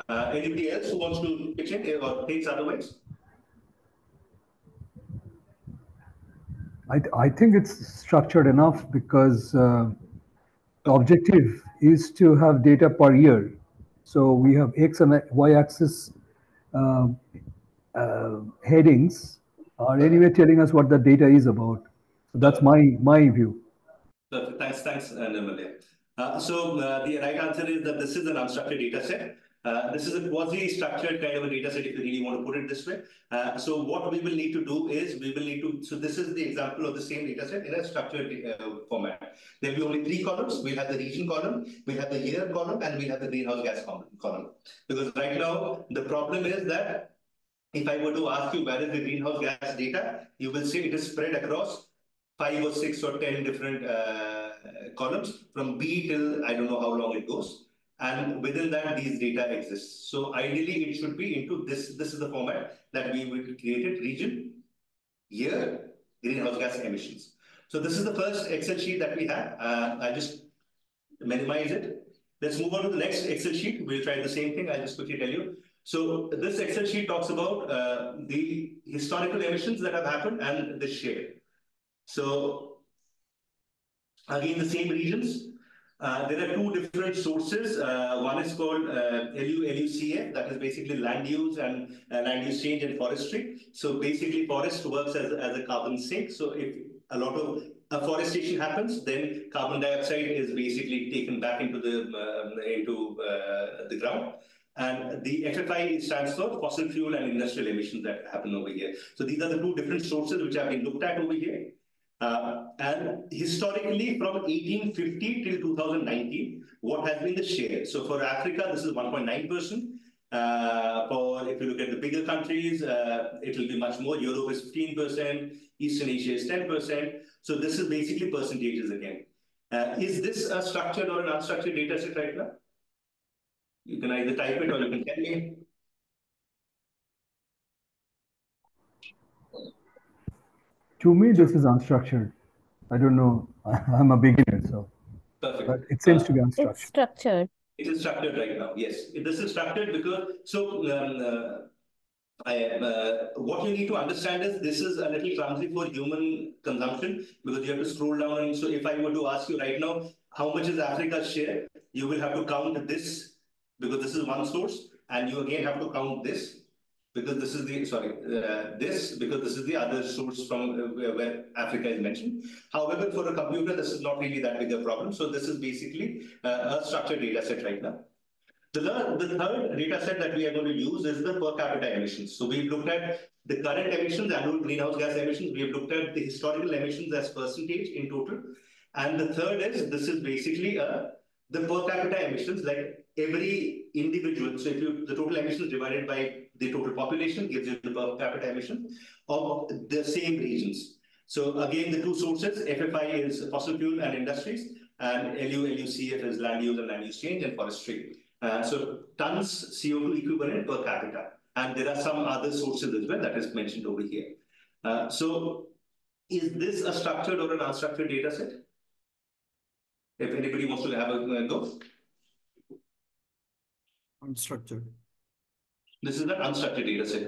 Uh, anybody else who wants to pitch in or thinks otherwise? I, I think it's structured enough because uh, the objective is to have data per year. So we have X and Y axis uh, uh, headings are anyway telling us what the data is about. So that's my my view. Perfect. Thanks, thanks, Nirmal. Uh, so uh, the right answer is that this is an unstructured data set. Uh, this is a quasi-structured kind of a data set if you really want to put it this way. Uh, so what we will need to do is we will need to, so this is the example of the same data set in a structured uh, format. There'll be only three columns. We'll have the region column, we'll have the year column, and we'll have the greenhouse gas column. Because right now, the problem is that if I were to ask you where is the greenhouse gas data, you will see it is spread across five or six or 10 different columns from B till I don't know how long it goes. And within that, these data exist. So ideally, it should be into this. This is the format that we will create it, region, year, greenhouse gas emissions. So this is the first Excel sheet that we have. Uh, I just minimize it. Let's move on to the next Excel sheet. We'll try the same thing. I'll just quickly tell you. So this Excel sheet talks about uh, the historical emissions that have happened and the share. So again, the same regions. Uh, there are two different sources. Uh, one is called uh, LU, LUCF, that is basically land use and uh, land use change and forestry. So basically forest works as, as a carbon sink. So if a lot of afforestation happens, then carbon dioxide is basically taken back into the, um, into uh, the ground. And the FFI stands for fossil fuel and industrial emissions that happen over here. So these are the two different sources which have been looked at over here. Uh, and historically, from 1850 till 2019, what has been the share? So for Africa, this is 1.9%. Uh, for if you look at the bigger countries, uh, it will be much more. Europe is 15%, Eastern Asia is 10%. So this is basically percentages again. Is this a structured or an unstructured data set right now? You can either type it or you can tell me. To me, this is unstructured. I don't know. I'm a beginner, so. Perfect. But it seems to be unstructured. It's structured. It is structured right now. Yes, this is structured because so um, uh, I, uh, what you need to understand is this is a little clumsy for human consumption because you have to scroll down. And so if I were to ask you right now, how much is Africa's share? You will have to count this because this is one source, and you again have to count this because this is the, sorry, uh, this, because this is the other source from uh, where, Africa is mentioned. However, for a computer, this is not really that big a problem. So this is basically uh, a structured data set right now. The, the third data set that we are going to use is the per capita emissions. So we've looked at the current emissions, annual greenhouse gas emissions. We have looked at the historical emissions as percentage in total. And the third is, this is basically a, the per capita emissions, like every individual. So if you, the total emissions divided by the total population gives you the per capita emission of the same regions. So again, the two sources, FFI is fossil fuel and industries, and LU, LUCF is land use and land use change and forestry. Uh, so tons CO2 equivalent per capita. And there are some other sources as well that is mentioned over here. Uh, so is this a structured or an unstructured data set? If anybody wants to have a go. Unstructured. This is an unstructured data set.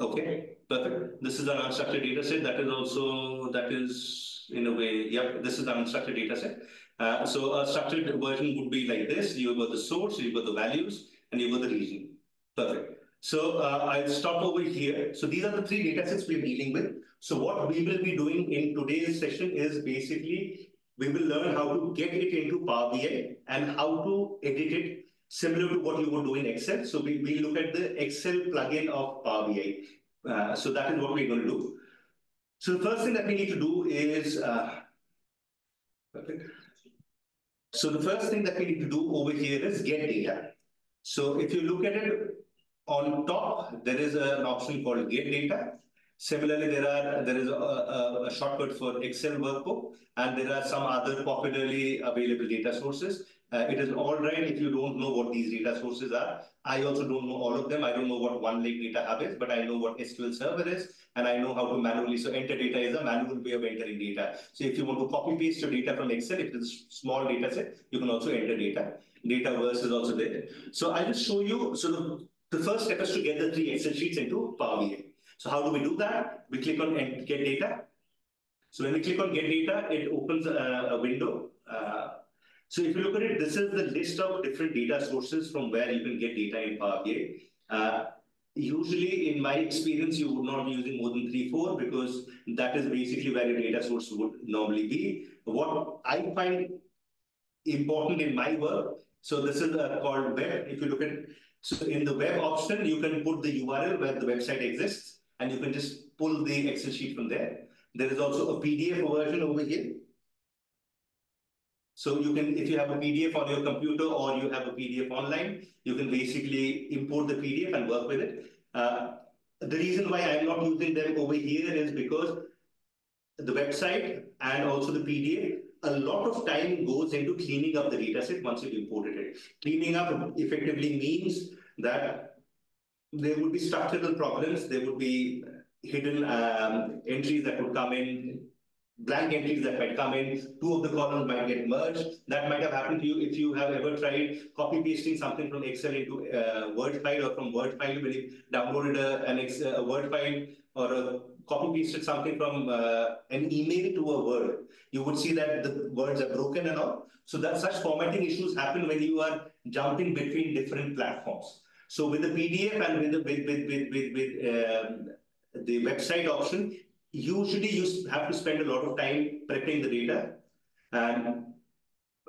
Okay, perfect. This is an unstructured data set that is also, that is in a way, yep, this is an unstructured data set. Uh, so a structured version would be like this. You've got the source, you've got the values, and you've got the region. Perfect. So uh, I'll stop over here. So these are the three data sets we're dealing with. So what we will be doing in today's session is basically we will learn how to get it into Power BI and how to edit it similar to what you would do in Excel. So we, we look at the Excel plugin of Power BI. Uh, so that is what we're going to do. So the first thing that we need to do is, uh, perfect. So the first thing that we need to do over here is get data. So if you look at it on top, there is an option called get data. Similarly, there are there is a, a, a, shortcut for Excel workbook, and there are some other popularly available data sources. Uh, it is all right if you don't know what these data sources are. I also don't know all of them. I don't know what OneLake data hub is, but I know what SQL Server is, and I know how to manually. So enter data is a manual way of entering data. So if you want to copy paste your data from Excel, if it's a small data set, you can also enter data. Dataverse is also there. So I'll just show you. So the, the first step is to get the three Excel sheets into Power BI. So how do we do that? We click on get data. So when we click on get data, it opens a, a window. Uh, so if you look at it, this is the list of different data sources from where you can get data in Power BI. Uh, usually, in my experience, you would not be using more than three, four, because that is basically where your data source would normally be. What I find important in my work, so this is uh, called web. If you look at, so in the web option, you can put the URL where the website exists and you can just pull the Excel sheet from there. There is also a PDF version over here. So you can, if you have a PDF on your computer or you have a PDF online, you can basically import the PDF and work with it. Uh, the reason why I'm not using them over here is because the website and also the PDF, a lot of time goes into cleaning up the dataset once you've imported it. Cleaning up effectively means that there would be structural problems, there would be hidden um, entries that would come in, blank entries that might come in, two of the columns might get merged. That might have happened to you if you have ever tried copy pasting something from Excel into a uh, Word file or from Word file when you downloaded a, an Excel, a Word file or a copy pasted something from uh, an email to a Word. You would see that the words are broken and all. So that such formatting issues happen when you are jumping between different platforms. So with the PDF and with the with with with with, um, the website option, usually you have to spend a lot of time prepping the data. And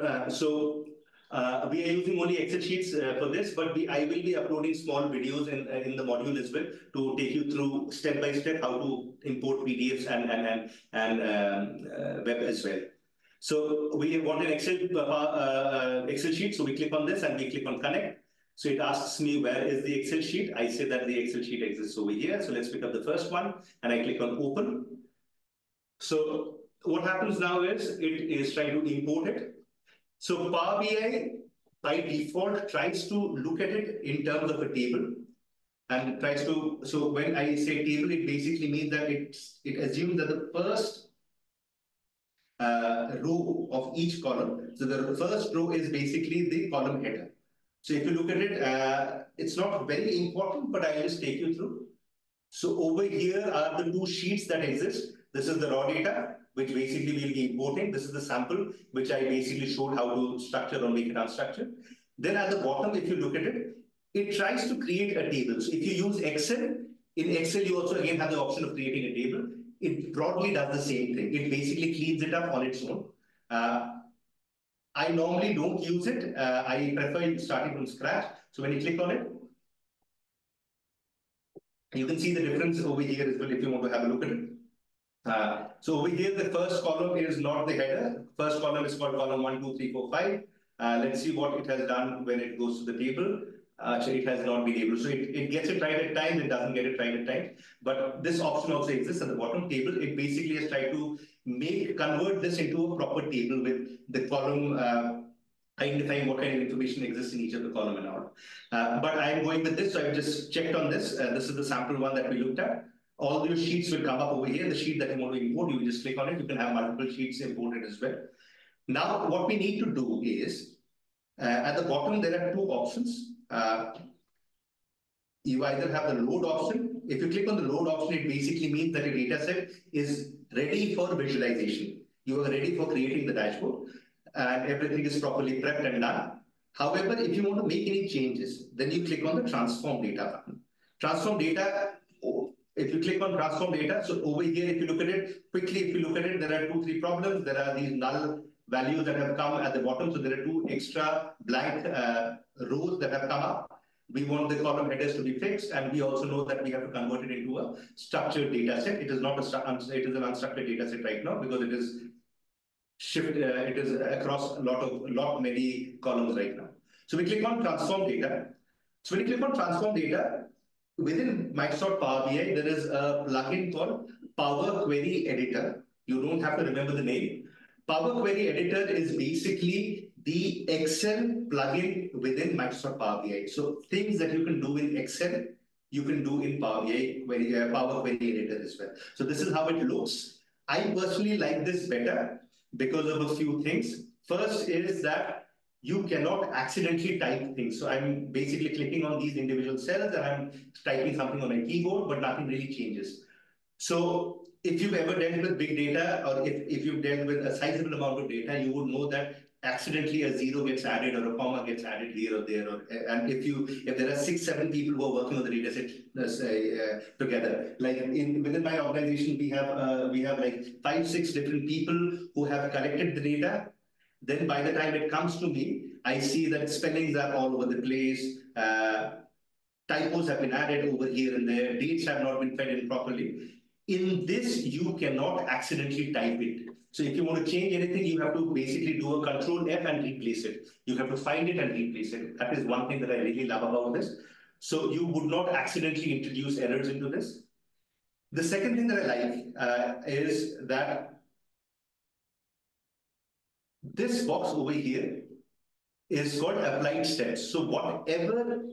uh, so uh, we are using only Excel sheets uh, for this, but we, I will be uploading small videos in, uh, in the module as well to take you through step by step how to import PDFs and, and, and, and um, uh, web as well. So we want an Excel, uh, Excel sheet. So we click on this and we click on connect. So it asks me where is the Excel sheet. I say that the Excel sheet exists over here. So let's pick up the first one and I click on open. So what happens now is it is trying to import it. So Power BI by default tries to look at it in terms of a table and tries to, so when I say table, it basically means that it's, it assumes that the first uh, row of each column. So the first row is basically the column header. So if you look at it, uh, it's not very important, but I'll just take you through. So over here are the two sheets that exist. This is the raw data, which basically we'll be importing. This is the sample, which I basically showed how to structure or make it unstructured. Then at the bottom, if you look at it, it tries to create a table. So if you use Excel, in Excel, you also again have the option of creating a table. It broadly does the same thing. It basically cleans it up on its own. Uh, I normally don't use it. Uh, I prefer starting from scratch. So when you click on it, you can see the difference over here as well if you want to have a look at it. Uh, so over here, the first column is not the header. First column is called column one, two, three, four, five. Uh, let's see what it has done when it goes to the table. Uh, has not been able. So it, it gets it right at times, it doesn't get it right at times. But this option also exists at the bottom table. It basically has tried to make convert this into a proper table with the column uh, identifying what kind of information exists in each of the column and all. Uh, but I'm going with this, so I've just checked on this. Uh, this is the sample one that we looked at. All your sheets will come up over here. The sheet that you want to import, you just click on it. You can have multiple sheets imported as well. Now, what we need to do is, at the bottom, there are two options. Uh, you either have the load option. If you click on the load option, it basically means that your data set is ready for visualization. You are ready for creating the dashboard and everything is properly prepped and done. However, if you want to make any changes, then you click on the transform data button. Transform data, if you click on transform data, so over here, if you look at it, quickly, if you look at it, there are two, three problems. There are these null values that have come at the bottom. So there are two extra blank uh, rows that have come up. We want the column headers to be fixed, and we also know that we have to convert it into a structured data set. It is not a it is an unstructured data set right now because it is shift. Uh, it is across a lot of lot many columns right now. So we click on transform data. So when you click on transform data, within Microsoft Power BI, there is a plugin called Power Query Editor. You don't have to remember the name. Power Query Editor is basically the Excel plugin within Microsoft Power BI. So things that you can do in Excel, you can do in Power BI, query, uh, Power Query Editor as well. So this is how it looks. I personally like this better because of a few things. First is that you cannot accidentally type things. So I'm basically clicking on these individual cells and I'm typing something on my keyboard, but nothing really changes. So if you've ever dealt with big data or if, if you've dealt with a sizable amount of data, you would know that accidentally a zero gets added or a comma gets added here or there. Or, and if you if there are six, seven people who are working on the data set uh, together, like in within my organization, we have uh, we have like five, six different people who have collected the data. Then by the time it comes to me, I see that spellings are all over the place. Uh, typos have been added over here and there. Dates have not been fed in properly. In this, you cannot accidentally type it. So if you want to change anything, you have to basically do a control F and replace it. You have to find it and replace it. That is one thing that I really love about this. So you would not accidentally introduce errors into this. The second thing that I like uh, is that this box over here is called applied steps. So whatever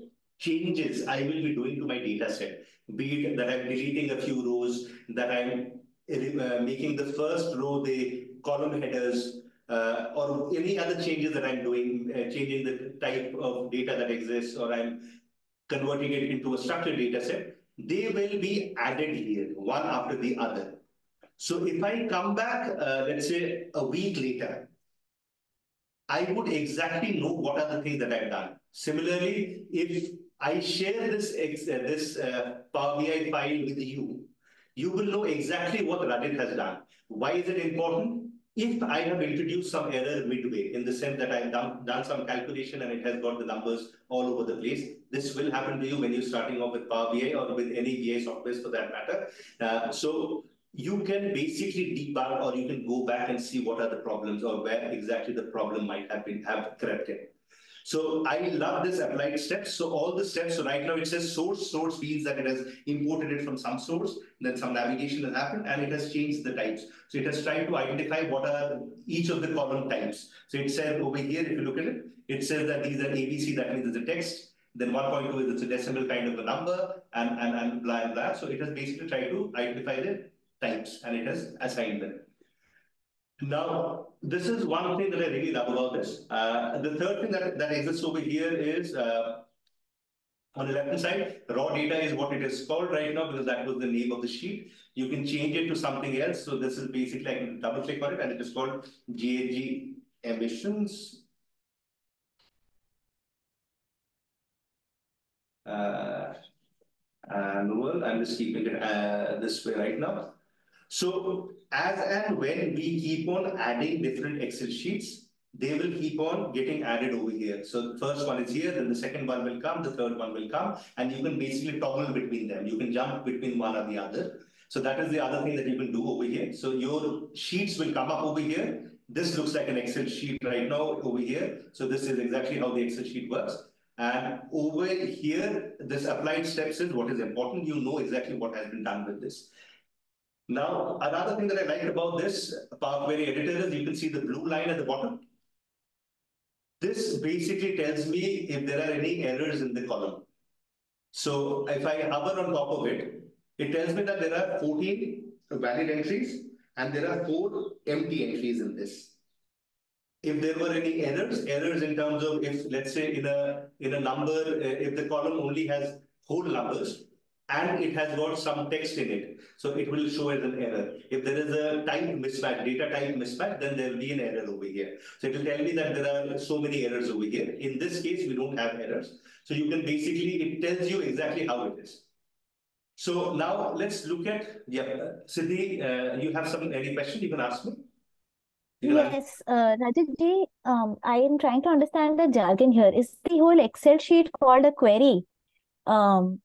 changes I will be doing to my data set, be it that I'm deleting a few rows, that I'm uh, making the first row the column headers, uh, or any other changes that I'm doing, uh, changing the type of data that exists, or I'm converting it into a structured data set, they will be added here, one after the other. So if I come back, uh, let's say a week later, I would exactly know what are the things that I've done. Similarly, if I share this, uh, this uh, Power BI file with you, you will know exactly what Rajit has done. Why is it important? If I have introduced some error midway, in the sense that I've done, done some calculation and it has got the numbers all over the place, this will happen to you when you're starting off with Power BI or with any BI software for that matter. Uh, so you can basically debug or you can go back and see what are the problems or where exactly the problem might have been have corrected. So I love this applied steps. So all the steps, so right now it says source. Source means that it has imported it from some source, then some navigation has happened and it has changed the types. So it has tried to identify what are each of the column types. So it said over here, if you look at it, it says that these are ABC, that means it's a text. Then 1.2 is it's a decimal kind of a number and, and, and blah, and blah. So it has basically tried to identify the types and it has assigned them. Now, this is one thing that I really love about this. Uh, the third thing that, that exists over here is uh, on the left-hand side, raw data is what it is called right now because that was the name of the sheet. You can change it to something else. So this is basically, I can double click on it and it is called GHG emissions. uh, annual. I'm just keeping it uh, this way right now. So as and when we keep on adding different Excel sheets, they will keep on getting added over here. So the first one is here, then the second one will come, the third one will come, and you can basically toggle between them. You can jump between one or the other. So that is the other thing that you can do over here. So your sheets will come up over here. This looks like an Excel sheet right now over here. So this is exactly how the Excel sheet works. And over here, this applied steps is what is important. You know exactly what has been done with this. Now, another thing that I like about this Query editor is you can see the blue line at the bottom. This basically tells me if there are any errors in the column. So if I hover on top of it, it tells me that there are 14 valid entries and there are four empty entries in this. If there were any errors, errors in terms of if, let's say, in a in a number, uh, if the column only has whole numbers, and it has got some text in it. So it will show as an error. If there is a type mismatch, data type mismatch, then there will be an error over here. So it will tell me that there are so many errors over here. In this case, we don't have errors. So you can basically, it tells you exactly how it is. So now let's look at, yeah, uh, Siddhi, uh, you have some, any question you can ask me? Yes, uh, um, I am trying to understand the jargon here. Is the whole Excel sheet called a query? Um,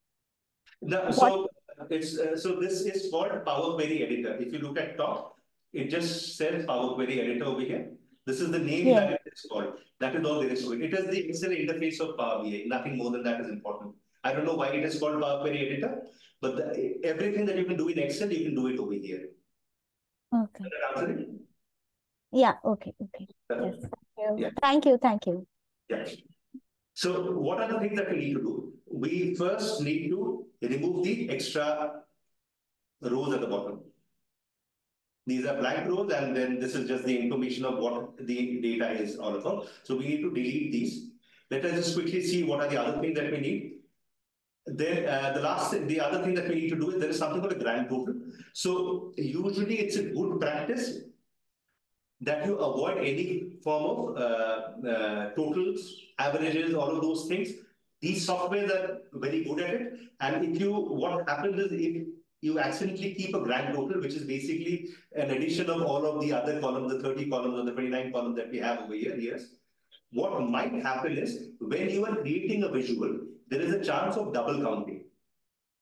No, so it's uh, so this is called Power Query Editor. If you look at top, it just says Power Query Editor over here. This is the name Yeah. that it is called. That is all there is to it. It is the Excel interface of Power BI. Nothing more than that is important. I don't know why it is called Power Query Editor, but the, everything that you can do in Excel, you can do it over here. okay. Does that answer it? Yeah, okay, okay. Yes, thank Yeah. you. Thank you, thank you. Yeah. So what are the things that we need to do? We first need to remove the extra rows at the bottom. These are blank rows, and then this is just the information of what the data is all about. So we need to delete these. Let us just quickly see what are the other things that we need. Then uh, the last, the other thing that we need to do is there is something called a grand total. So usually it's a good practice that you avoid any form of uh, uh, totals, averages, all of those things. These softwares are very good at it. And if you, what happens is if you accidentally keep a grand total, which is basically an addition of all of the other columns, the 30 columns or the 29 columns that we have over here, yes. What might happen is when you are creating a visual, there is a chance of double counting.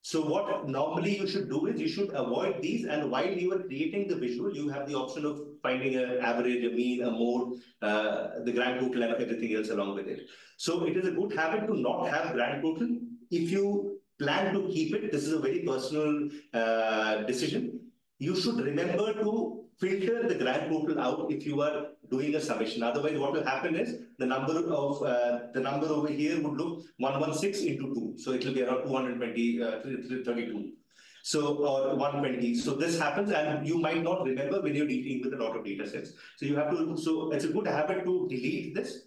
So what normally you should do is you should avoid these and while you are creating the visual, you have the option of finding an average, a mean, a mode, uh, the grand total and everything else along with it. So it is a good habit to not have grand total. If you plan to keep it, this is a very personal uh, decision. You should remember to filter the grand total out if you are doing a summation. Otherwise, what will happen is the number of uh, the number over here would look 116 into 2. So it will be around 220, uh, 32. So, or 120. So this happens and you might not remember when you're dealing with a lot of data sets. So you have to, so it's a good habit to delete this.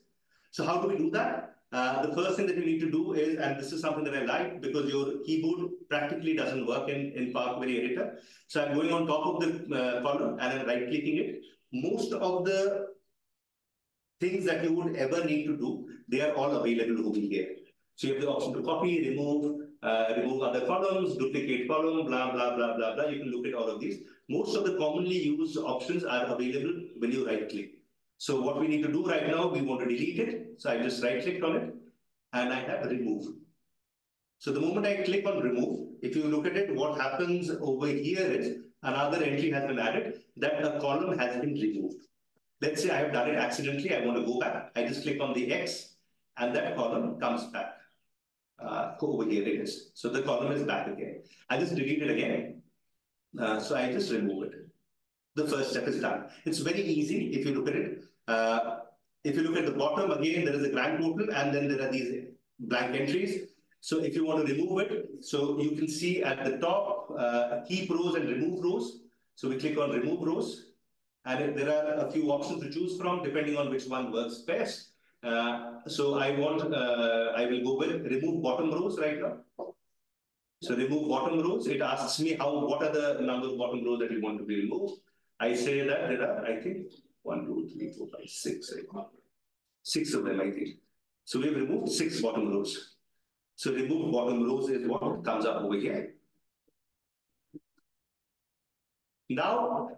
So how do we do that? Uh, the first thing that you need to do is, and this is something that I like because your keyboard practically doesn't work in, in Power Query Editor. So I'm going on top of the uh, column and I'm right clicking it. Most of the things that you would ever need to do, they are all available over here. So you have the option to copy, remove, uh, remove other columns, duplicate column, blah, blah, blah, blah, blah. You can look at all of these. Most of the commonly used options are available when you right click. So what we need to do right now, we want to delete it. So I just right click on it and I have remove. So the moment I click on remove, if you look at it, what happens over here is another entry has been added that a column has been removed. Let's say I have done it accidentally. I want to go back. I just click on the X and that column comes back. Over here it is. So the column is back again. I just delete it again. Uh, so I just remove it. The first step is done. It's very easy if you look at it. Uh, if you look at the bottom, again, there is a grand total and then there are these blank entries. So if you want to remove it, so you can see at the top, uh, keep rows and remove rows. So we click on remove rows. And there are a few options to choose from depending on which one works best. Uh, so I want, uh, I will go with remove bottom rows right now. So remove bottom rows. It asks me how, what are the number of bottom rows that you want to be removed. I say that there are, I think, one, two, three, four, five, six? Six of them, I think. So we've removed six bottom rows. So remove bottom rows is what comes up over here. Now,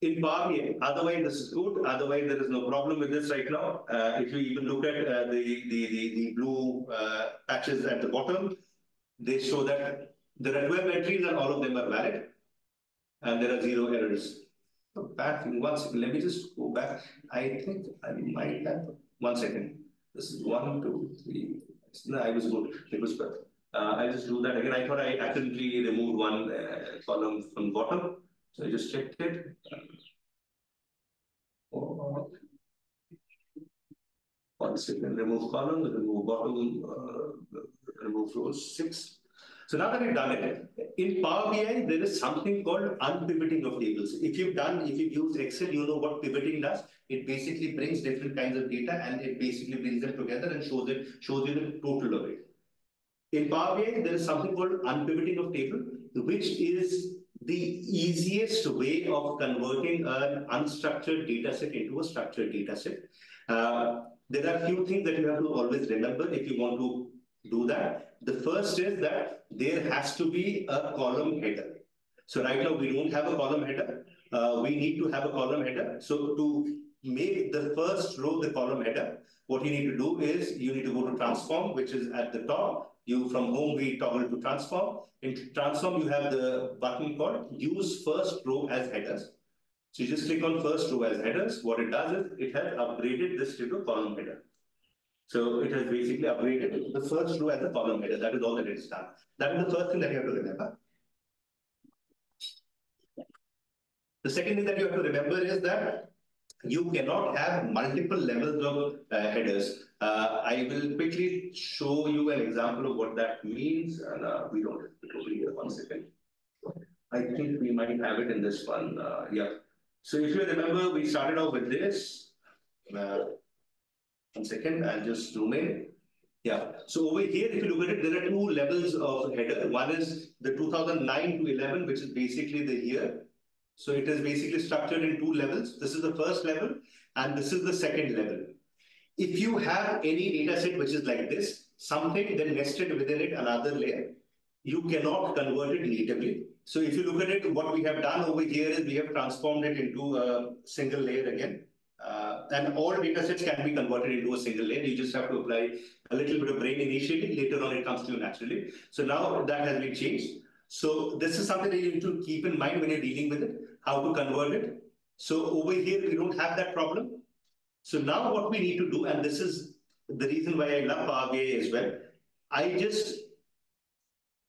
in BI, otherwise this is good, otherwise there is no problem with this right now. Uh, if you even look at uh, the, the, the, blue uh, patches at the bottom, they show that there are 12 entries and all of them are valid and there are zero errors. Back one second, let me just go back. I think I might have, one second. This is one, two, three. No, I was good. It was. Uh, I'll just do that again. I thought I accidentally removed one column from bottom. So I just checked it. One second, remove column, remove bottom, uh, remove rows six. So now that we've done it, in Power BI, there is something called unpivoting of tables. If you've done, if you've used Excel, you know what pivoting does. It basically brings different kinds of data and it basically brings them together and shows it, shows you the total of it. In Power BI, there is something called unpivoting of table, which is the easiest way of converting an unstructured data set into a structured data set. Uh, there are a few things that you have to always remember if you want to do that. The first is that there has to be a column header. So right now we don't have a column header. Uh, we need to have a column header. So to make the first row the column header, what you need to do is you need to go to transform, which is at the top. You from home we toggle to transform. In transform, you have the button called use first row as headers. So you just click on first row as headers. What it does is it has upgraded this to a column header. So it has basically upgraded the first row as a column header. That is all that it has done. That is the first thing that you have to remember. The second thing that you have to remember is that you cannot have multiple levels of uh, headers. Uh, I will quickly show you an example of what that means. And uh, we don't have over here. One second. I think we might have it in this one. Uh, yeah. So if you remember, we started off with this. Uh, one second, I'll just zoom in. Yeah. So over here, if you look at it, there are two levels of header. One is the 2009 to 11, which is basically the year. So it is basically structured in two levels. This is the first level, and this is the second level. If you have any data set which is like this, something then nested within it another layer, you cannot convert it natively. So if you look at it, what we have done over here is we have transformed it into a single layer again. Uh, and all data sets can be converted into a single layer. You just have to apply a little bit of brain initially. Later on, it comes to you naturally. So now that has been changed. So this is something that you need to keep in mind when you're dealing with it, how to convert it. So over here, we don't have that problem. So now what we need to do, and this is the reason why I love Power BI as well. I just,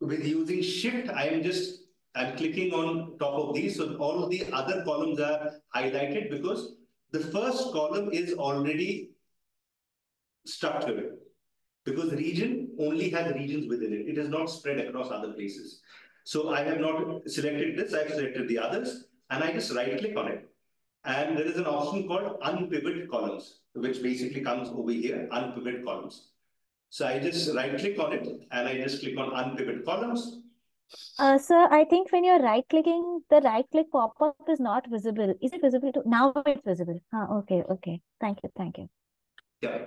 with using Shift, I am just, I'm clicking on top of these. So all of the other columns are highlighted because the first column is already structured because region only has regions within it. It is not spread across other places. So I have not selected this, I've selected the others, and I just right click on it. And there is an option called unpivot columns, which basically comes over here, unpivot columns. So I just right click on it and I just click on unpivot columns. Uh, sir, I think when you're right clicking, the right click pop up is not visible. Is it visible to now? It's visible. Ah, okay, okay. Thank you, thank you. Yeah.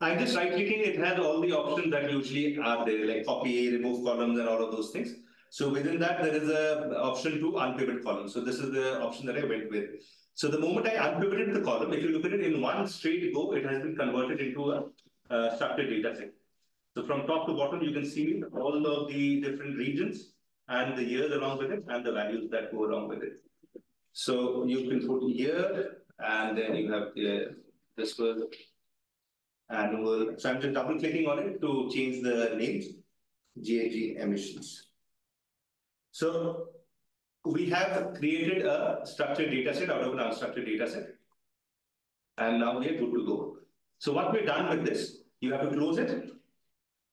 I'm just right clicking. It has all the options that usually are there, like copy, remove columns, and all of those things. So within that, there is a option to unpivot column. So this is the option that I went with. So the moment I unpivoted the column, if you look at it in one straight go, it has been converted into a uh, structured data set. So from top to bottom, you can see all of the different regions and the years along with it and the values that go along with it. So you can put year and then you have the, this was annual. So I'm just double clicking on it to change the names, GHG emissions. So we have created a structured data set out of an unstructured data set. And now we are good to go. So what we're done with this, you have to close it.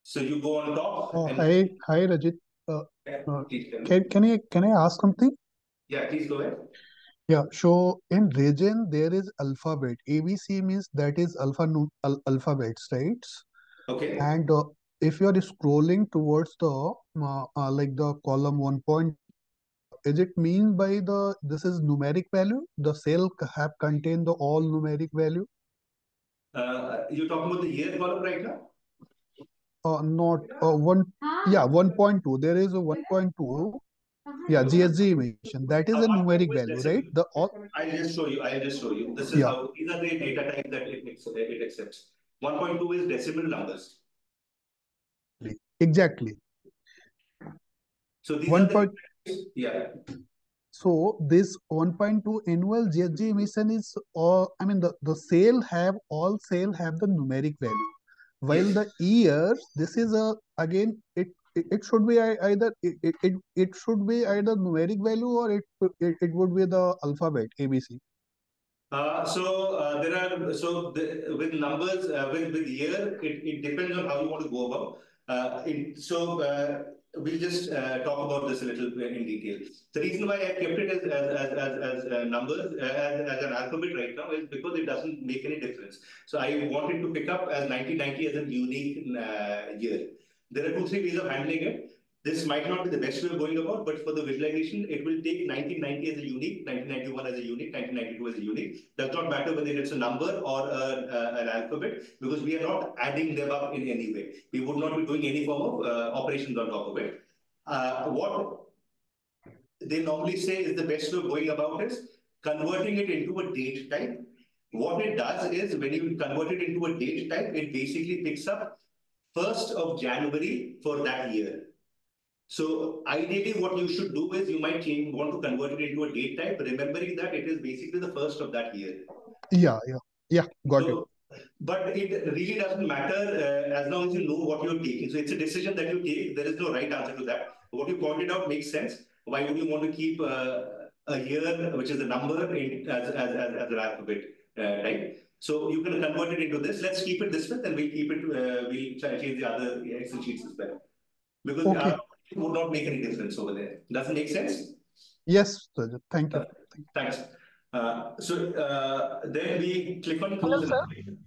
So you go on top. Oh, and- hi, hi, Rajit. Uh, Yeah, uh, please tell me. can can I can I ask something? Yeah, please go ahead. Yeah. So in region there is alphabet. ABC means that is alpha al alphabets, right? Okay. And uh, if you are scrolling towards the uh, uh, like the column one point, is it mean by the this is numeric value? The cell have contained the all numeric value? Uh, you're talking about the year column right now? uh, not uh, one. Yeah, 1.2. There is a 1.2. Yeah, GSG emission. That is a numeric value, right? The all. I'll just show you. I'll just show you. This is Yeah. how these are the data type that it, makes- it accepts. 1.2 is decimal numbers. Exactly. So these One are the point. yeah. So this 1.2 annual GHG emission is all, I mean, the, the sale have, all sale have the numeric value. While the year, this is a, again, it, it, should be either, it, it, it, it should be either numeric value or it, it, it would be the alphabet, ABC. Uh, so uh, there are so the, with numbers uh, with with year it, it depends on how you want to go about. Uh, so uh, we'll just uh, talk about this a little bit in detail. The reason why I kept it as as as as, numbers as, an alphabet right now is because it doesn't make any difference. So I wanted to pick up as 1990 as a unique year. There are two three ways of handling it. This might not be the best way of going about, but for the visualization, it will take 1990 as a unique, 1991 as a unique, 1992 as a unique. Does not matter whether it's a number or an alphabet, because we are not adding them up in any way. We would not be doing any form of uh, operations on top of it. Uh, what they normally say is the best way of going about is converting it into a date type. What it does is when you convert it into a date type, it basically picks up 1st of January for that year. So ideally, what you should do is you might change, want to convert it into a date type, remembering that it is basically the first of that year. Yeah, yeah, yeah, got it. But it really doesn't matter uh, as long as you know what you're taking. So it's a decision that you take. There is no right answer to that. What you pointed out makes sense. Why would you want to keep uh, a year, which is a number, in, as, as, as, as an alphabet, uh, right? So you can convert it into this. Let's keep it this way, then we'll keep it, we'll change the other Excel sheets as well. Because Okay. Uh, it would not make any difference over there. Does it make sense? Yes, Rajat, thank you. Thanks. Uh, so uh, then we click on Hello, close. and sir. update.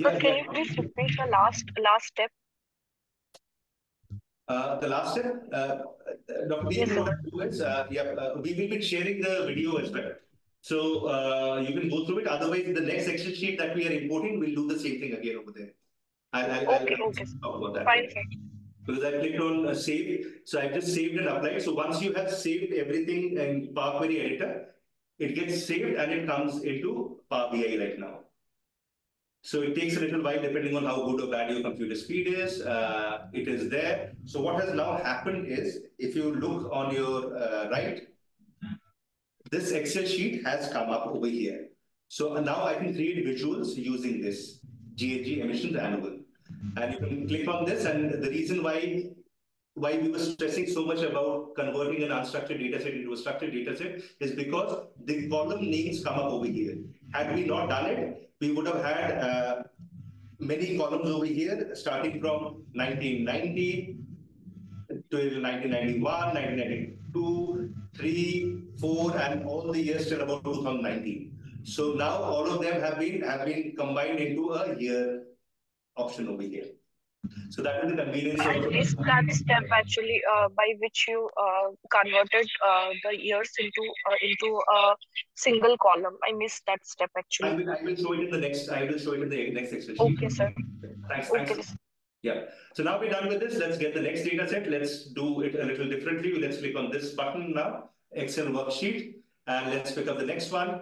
Sir, can yeah. you please repeat the last last step? Uh, the last step, uh, uh, Dr. Yes, what. I do is, uh, yeah, uh, we will be sharing the video as well. So uh, you can go through it. Otherwise, the next Excel sheet that we are importing, we'll do the same thing again over there. I'll, I'll, I'll Okay, okay, talk about that. Fine, sir. Because I clicked on uh, save. So I just saved and applied. So once you have saved everything in Power Query Editor, it gets saved and it comes into Power BI right now. So it takes a little while depending on how good or bad your computer speed is. Uh, it is there. So what has now happened is, if you look on your uh, right, this Excel sheet has come up over here. So now I can create visuals using this GHG emissions annual. And you can click on this and the reason why why we were stressing so much about converting an unstructured data set into a structured data set is because the column names come up over here. Had we not done it, we would have had uh, many columns over here, starting from 1990 to 1991, 1992, 3, 4, and all the years till about 2019. So now all of them have been have been combined into a year option over here. So that is the convenience I missed that step actually, uh, by which you uh, converted uh, the years into uh, into a single column. I missed that step actually. I will, I will show it in the next, I will show it in the next sheet. Okay, sir. Thanks, Okay. thanks. Yeah. So now we're done with this. Let's get the next data set. Let's do it a little differently. Let's click on this button now, Excel worksheet, and let's pick up the next one.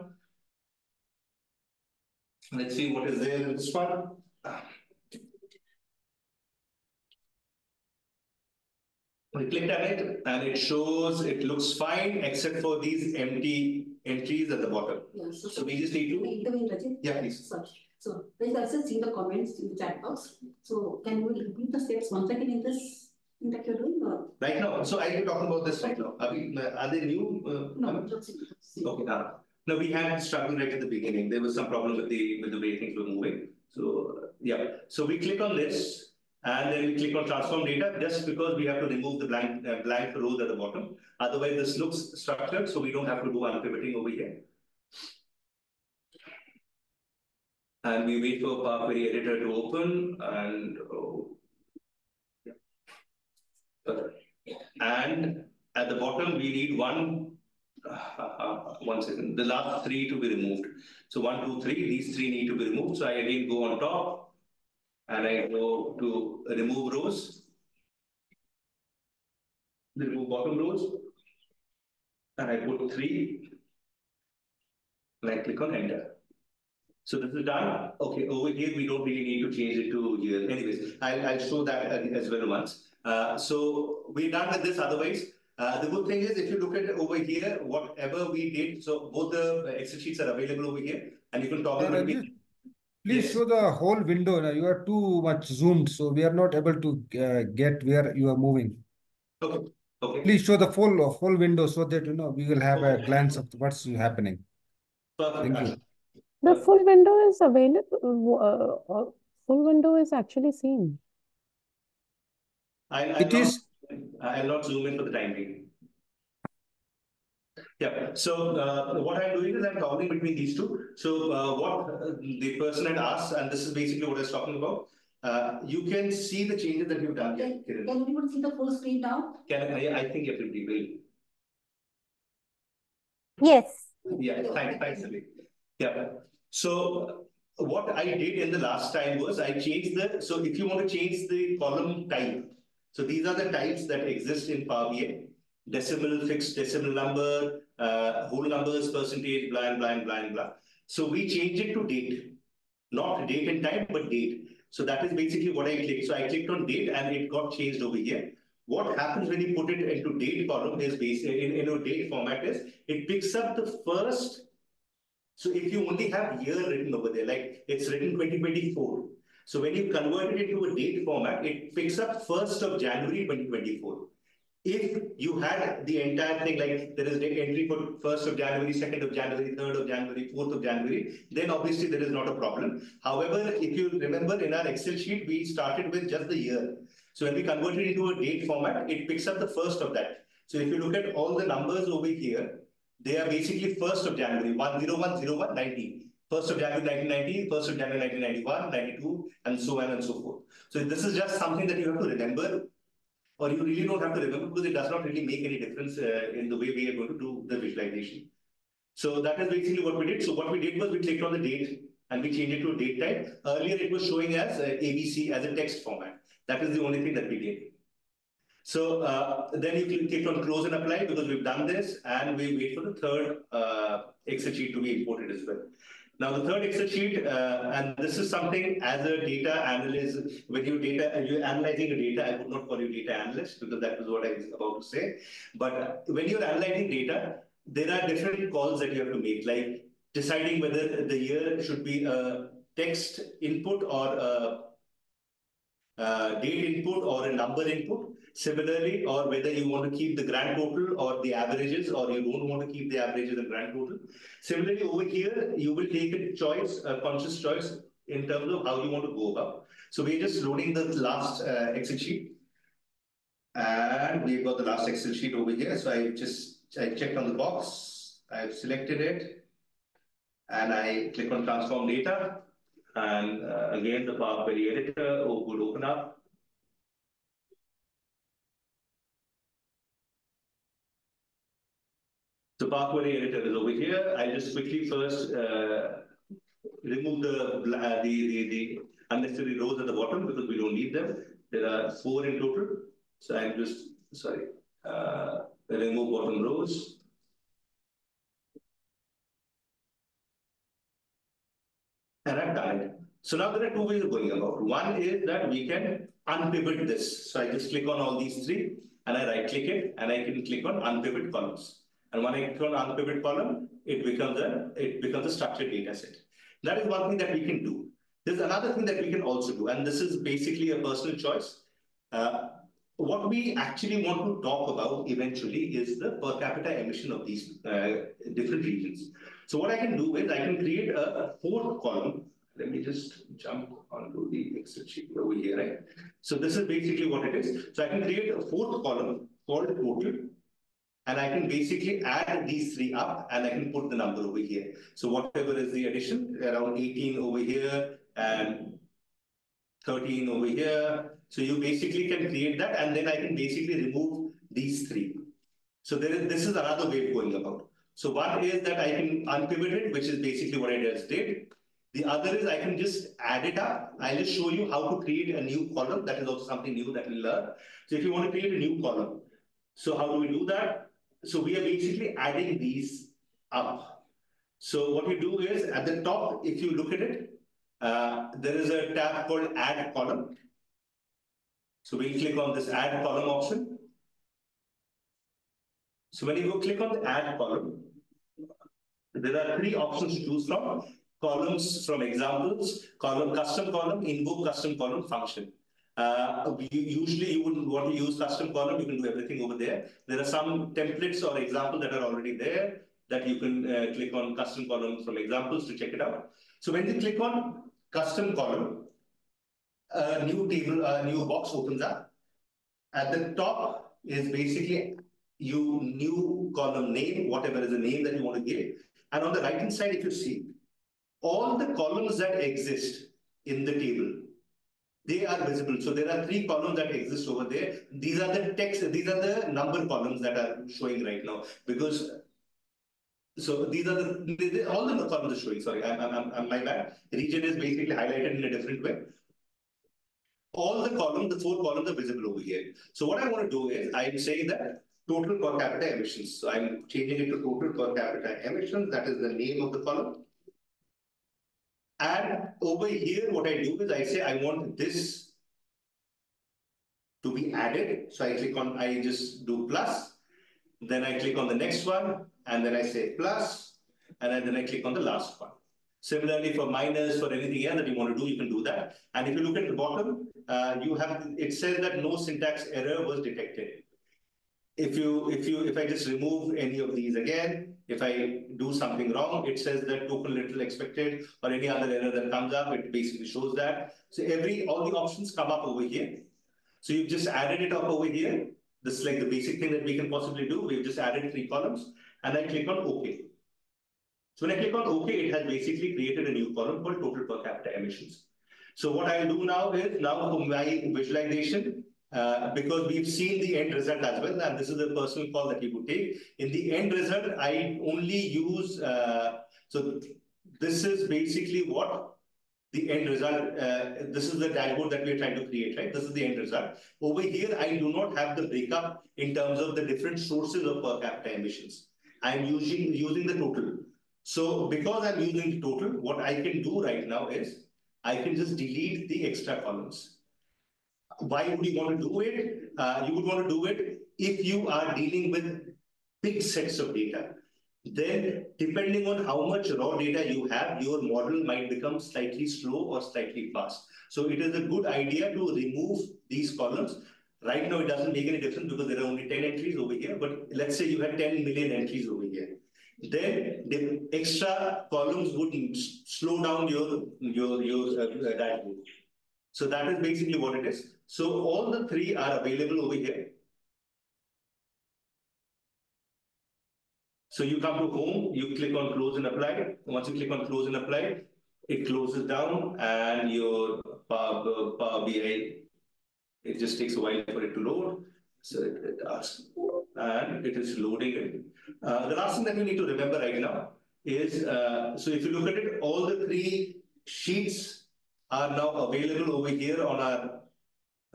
Let's see what is there in this one. We clicked on it and it shows, it looks fine except for these empty entries at the bottom. Yeah, so, So we just need to, intervene. Yeah, please. Sorry. So there's also see the comments in the chat box. So can we repeat the steps once again in this thing that you're doing or? right now, so are you talking about this right now? Are we, are they new? uh, No, Amit? just see. Okay, uh, no, we had struggle right at the beginning. There was some problem with the, with the way things were moving. So, uh, yeah, so we click on this and then we click on transform data just because we have to remove the blank, uh, blank rows at the bottom. Otherwise, this looks structured, so we don't have to do unpivoting over here. And we wait for Power Query Editor to open and, oh, yeah. And at the bottom, we need one uh, one second, the last three to be removed. So one, two, three, these three need to be removed. So I again go on top and I go to remove rows, remove bottom rows, and I put three, and I click on enter. So this is done. Okay, over here, we don't really need to change it to here. Anyways, I'll, I'll show that as well once. Uh, so we're done with this otherwise. Uh, the good thing is if you look at over here, whatever we did, so both the Excel sheets are available over here and you can toggle between. Rajesh, Please show the whole window. Now you are too much zoomed, so we are not able to uh, get where you are moving. Okay, okay. Please show the full whole window so that you know we will have a glance of what's happening. Perfect. Thank you. The full window is available, uh, uh, full window is actually seen. I'll, I'll It not, is- I'll not zoom in for the time being. Yeah, so uh, what I'm doing is I'm toggling between these two. So uh, what uh, the person had asked, and this is basically what I was talking about. Uh, you can see the changes that you've done. Yeah, Can everyone see the full screen now? Can I, I think it will. Yes. Yeah, thanks, thanks, Salil. Yeah, so what I did in the last time was I changed the, so if you want to change the column type, so these are the types that exist in Power BI, decimal, fixed decimal number, uh, whole numbers, percentage, blah, blah, blah, blah. So we changed it to date, not date and time, but date. So that is basically what I clicked. So I clicked on date and it got changed over here. What happens when you put it into date column is basically in, in a date format is it picks up the first. So if you only have year written over there, like it's written 2024. So when you convert it into a date format, it picks up 1st of January 2024. If you had the entire thing, like there is the entry for 1st of January, 2nd of January, 3rd of January, 4th of January, then obviously there is not a problem. However, if you remember in our Excel sheet, we started with just the year. So when we convert it into a date format, it picks up the first of that. So if you look at all the numbers over here, they are basically 1st of January, 10101 90. 1st of January 1990, 1st of January 1991, 92, and so on and so forth. So this is just something that you have to remember, or you really don't have to remember because it does not really make any difference uh, in the way we are going to do the visualization. So that is basically what we did. So what we did was we clicked on the date and we changed it to a date type. Earlier it was showing as uh, ABC as a text format. That is the only thing that we did. So uh, then you click on close and apply because we've done this and we wait for the third uh, Excel sheet to be imported as well. Now the third Excel sheet, uh, and this is something as a data analyst, when you data, you're analyzing the data, I would not call you data analyst because that was what I was about to say. But when you're analyzing data, there are different calls that you have to make, like deciding whether the year should be a text input or a, a date input or a number input. Similarly, or whether you want to keep the grand total or the averages, or you don't want to keep the averages and grand total. Similarly, over here, you will take a choice, a conscious choice in terms of how you want to go about. So we're just loading the last uh, Excel sheet. And we've got the last Excel sheet over here. So I just I checked on the box, I've selected it, and I click on transform data. And uh, again, the Power Query editor would open up. So Query editor is over here. I'll just quickly first uh, remove the, the, the, the unnecessary rows at the bottom because we don't need them. There are four in total. So I'm just, sorry, uh, remove bottom rows. And I've done it. So now there are two ways of going about. One is that we can unpivot this. So I just click on all these three and I right click it and I can click on unpivot columns. And when I click on unpivot column, it becomes a it becomes a structured data set. That is one thing that we can do. There's another thing that we can also do, and this is basically a personal choice. Uh, what we actually want to talk about eventually is the per capita emission of these uh, different regions. So what I can do is I can create a, fourth column. Let me just jump onto the Excel sheet over here, right? So this is basically what it is. So I can create a fourth column called total, and I can basically add these three up and I can put the number over here. So whatever is the addition, around 18 over here and 13 over here. So you basically can create that and then I can basically remove these three. So there is, this is another way of going about. So one is that I can unpivot it, which is basically what I just did. The other is I can just add it up. I'll just show you how to create a new column. That is also something new that we'll learn. So if you want to create a new column, so how do we do that? So we are basically adding these up. So what we do is at the top, if you look at it, uh, there is a tab called add column. So we click on this add column option. So when you go click on the add column, there are three options to choose from columns from examples, column custom column, invoke custom column function. Uh, usually you wouldn't want to use custom column, you can do everything over there. There are some templates or examples that are already there that you can uh, click on custom column from examples to check it out. So when you click on custom column, a new table, a new box opens up. At the top is basically you new column name, whatever is the name that you want to give. And on the right hand side, if you see, all the columns that exist in the table, they are visible. So there are three columns that exist over there. These are the text, these are the number columns that are showing right now because so these are the, all the columns are showing. Sorry, I'm, I'm, I'm, my bad. Region is basically highlighted in a different way. All the columns, the four columns are visible over here. So what I want to do is I'm saying that total per capita emissions. So I'm changing it to total per capita emissions. That is the name of the column. And over here, what I do is I say I want this to be added. So I click on, I just do plus. Then I click on the next one, and then I say plus, and then I click on the last one. Similarly, for minus, for anything else that you want to do, you can do that. And if you look at the bottom, uh, you have it says that no syntax error was detected. If you if you if I just remove any of these again, if I do something wrong, it says that token literal expected or any other error that comes up, it basically shows that. So every all the options come up over here. So you've just added it up over here. This is like the basic thing that we can possibly do. We've just added three columns and I click on OK. So when I click on OK, it has basically created a new column called total per capita emissions. So what I'll do now is now for my visualization, uh, because we've seen the end result as well, and this is the personal call that you could take. In the end result, I only use, uh, so this is basically what the end result, uh, this is the dashboard that we're trying to create, right? This is the end result. Over here, I do not have the breakup in terms of the different sources of per capita emissions. I'm using, using the total. So because I'm using the total, what I can do right now is I can just delete the extra columns. Why would you want to do it? Uh, you would want to do it if you are dealing with big sets of data then depending on how much raw data you have, your model might become slightly slow or slightly fast. So it is a good idea to remove these columns. Right now, it doesn't make any difference because there are only 10 entries over here. But let's say you had 10 million entries over here. Then the extra columns would slow down your, your, your uh, dashboard. So that is basically what it is. So all the three are available over here. So you come to home, you click on close and apply. Once you click on close and apply, it closes down and your Power, Power BI, it just takes a while for it to load. So it asks, and it is loading it. Uh, the last thing that you need to remember right now is, uh, so if you look at it, all the three sheets are now available over here on our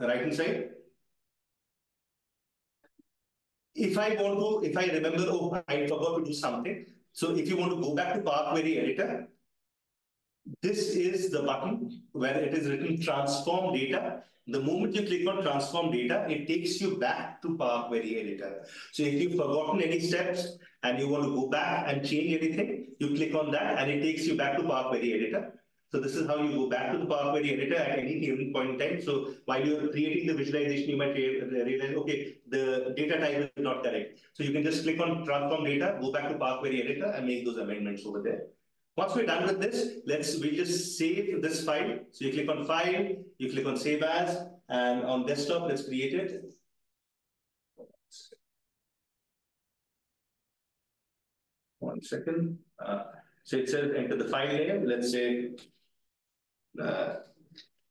right-hand side. if I want to, if I remember, oh, I forgot to do something. So if you want to go back to Power Query Editor, this is the button where it is written transform data. The moment you click on transform data, it takes you back to Power Query Editor. So if you've forgotten any steps and you want to go back and change anything, you click on that and it takes you back to Power Query Editor. So this is how you go back to the Power Query editor at any given point in time. So while you're creating the visualization, you might realize, okay, the data type is not correct. So you can just click on transform data, go back to Power Query editor and make those amendments over there. Once we're done with this, let's we just save this file. So you click on file, you click on save as, and on desktop, let's create it. One second. Uh, so it says enter the file name. Let's say uh,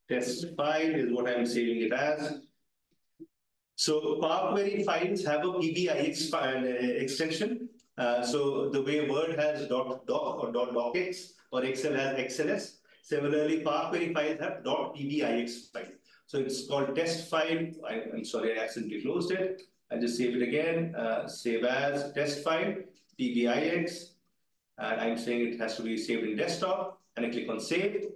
test file is what I'm saving it as. So Power Query files have a PBIX file, uh, extension. Uh, so the way Word has dot doc or dot docx or Excel has XLS, similarly Power Query files have dot PBIX file. So it's called test file. I, am sorry, I accidentally closed it. I just save it again. Uh, save as test file PBIX. And I'm saying it has to be saved in desktop. And I click on save.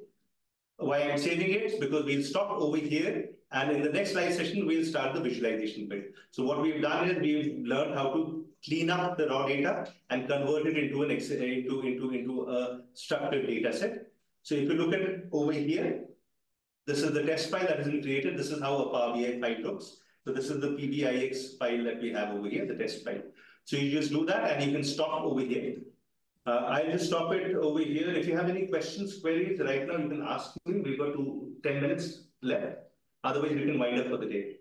Why I'm saving it? Because we'll stop over here. And in the next live session, we'll start the visualization bit. So what we've done is we've learned how to clean up the raw data and convert it into an into into into a structured data set. So if you look at over here, this is the test file that has been created. This is how a Power BI file looks. So this is the PBIX file that we have over here, the test file. So you just do that and you can stop over here. Uh, I'll just stop it over here. If you have any questions, queries right now, you can ask me. We've got two, 10 minutes left. Otherwise, we can wind up for the day.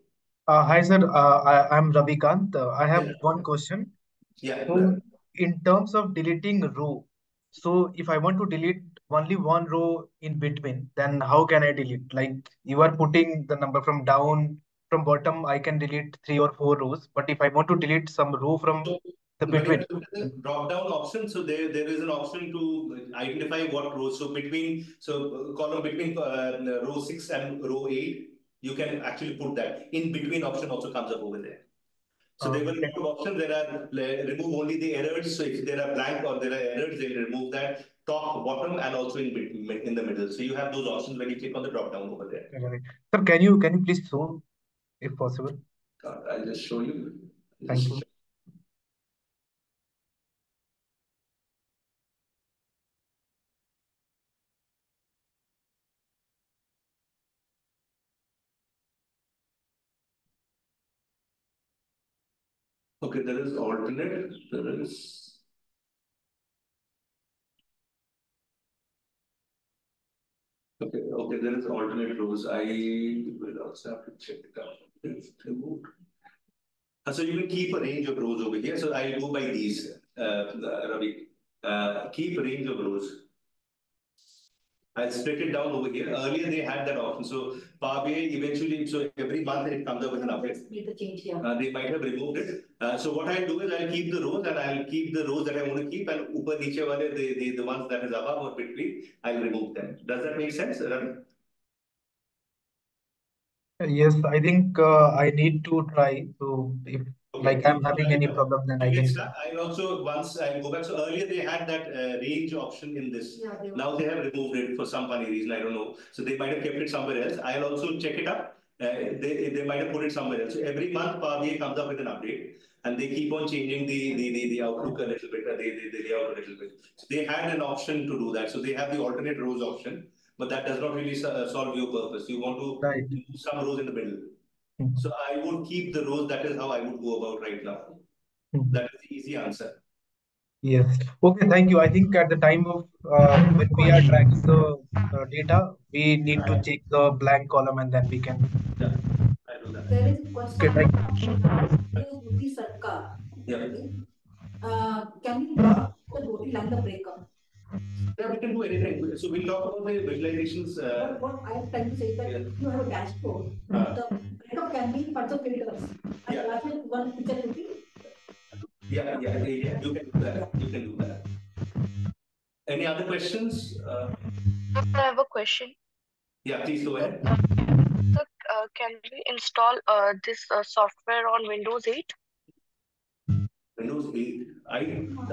Uh, hi, sir. Uh, I, I'm Ravikant. Kant. I have one question. Yeah. So, in terms of deleting row, so if I want to delete only one row in between, then how can I delete? Like you are putting the number from down, from bottom, I can delete three or four rows. But if I want to delete some row from the between. Drop down option. So there, there is an option to identify what rows. So between, so column between uh, row six and row eight, you can actually put that. In between option also comes up over there. So there were a lot of options. There are remove only the errors. So if there are blank or there are errors, they remove that top, bottom, and also in in the middle. So you have those options when you click on the drop down over there. Sir, can you can you please show, if possible? I'll just show you. Thank you. Okay, there is alternate. There is. Okay, okay, there is alternate rows. I will also have to check it out. Removed. So you can keep a range of rows over here. So I go by these, uh, Ravi. Uh, keep a range of rows. I'll split it down over here. Earlier they had that option. So Power eventually, so every month it comes up with an update. Make the change here. Uh, they might have removed it. Uh, so what I'll do is I'll keep the rows and I'll keep the rows that I want to keep and upper niche wale, the, the, the ones that is above or between, I'll remove them. Does that make sense, Ravi? Yes, I think uh, I need to try. So if Okay. Like I'm having any problem, then I can. I also once I go back. So earlier they had that uh, range option in this. Yeah, they Now they have removed it for some funny reason. I don't know. So they might have kept it somewhere else. I'll also check it up. Uh, they they might have put it somewhere else. So every month Power BI comes up with an update, and they keep on changing the the the, the outlook a little bit. Uh, they they they layout a little bit. So they had an option to do that. So they have the alternate rows option, but that does not really uh, solve your purpose. You want to Right. do some rows in the middle. Mhm. So I would keep the rows. That is how I would go about right now. Mhm. That is the easy answer. Yes. Okay, thank you. I think at the time of uh, when we are tracking the uh, data, we need to check the blank column and then we can. Yeah, I do that. There is a question. Okay, thank you. Sarkar. Yeah. Uh, can you the body line the breakup? Yeah, we can do anything. So we'll talk about the visualizations. Uh, What, what I am trying to say is that Yeah. you have a dashboard, Uh. the breakup can be in parts of filters. And Yeah. rather than one picture will be yeah, yeah, yeah, yeah, you can do that. You can do that. Any other questions? Uh, I have a question. yeah, please go ahead. So, uh, can we install uh, this uh, software on Windows 8? Windows 8. I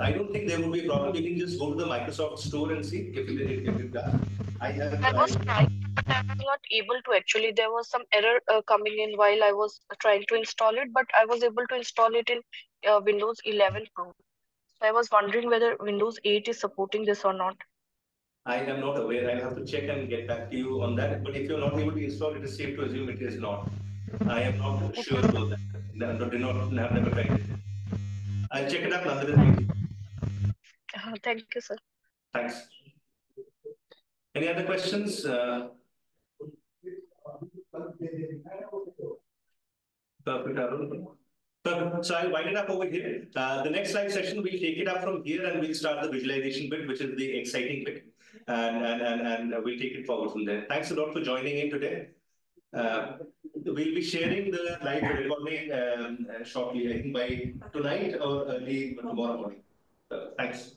I don't think there would be a problem. You can just go to the Microsoft Store and see if it, if it. I have. I was I- trying, but I was not able to actually. There was some error uh, coming in while I was trying to install it, but I was able to install it in uh, Windows 11 Pro. So I was wondering whether Windows 8 is supporting this or not. I am not aware. I'll have to check and get back to you on that. But if you're not able to install, it, it is safe to assume it is not. I am not sure about that. No, no, did not have never tried it. I'll check it out nonetheless. Uh, thank you, sir. Thanks. Any other questions? Uh, Perfect, Arun. Perfect. So I'll wind it up over here. Uh, the next live session, we'll take it up from here and we'll start the visualization bit, which is the exciting bit. And, and, and, and we'll take it forward from there. Thanks a lot for joining in today. Uh, we'll be sharing the live recording um, uh, shortly, I think by tonight or early tomorrow morning. Thanks.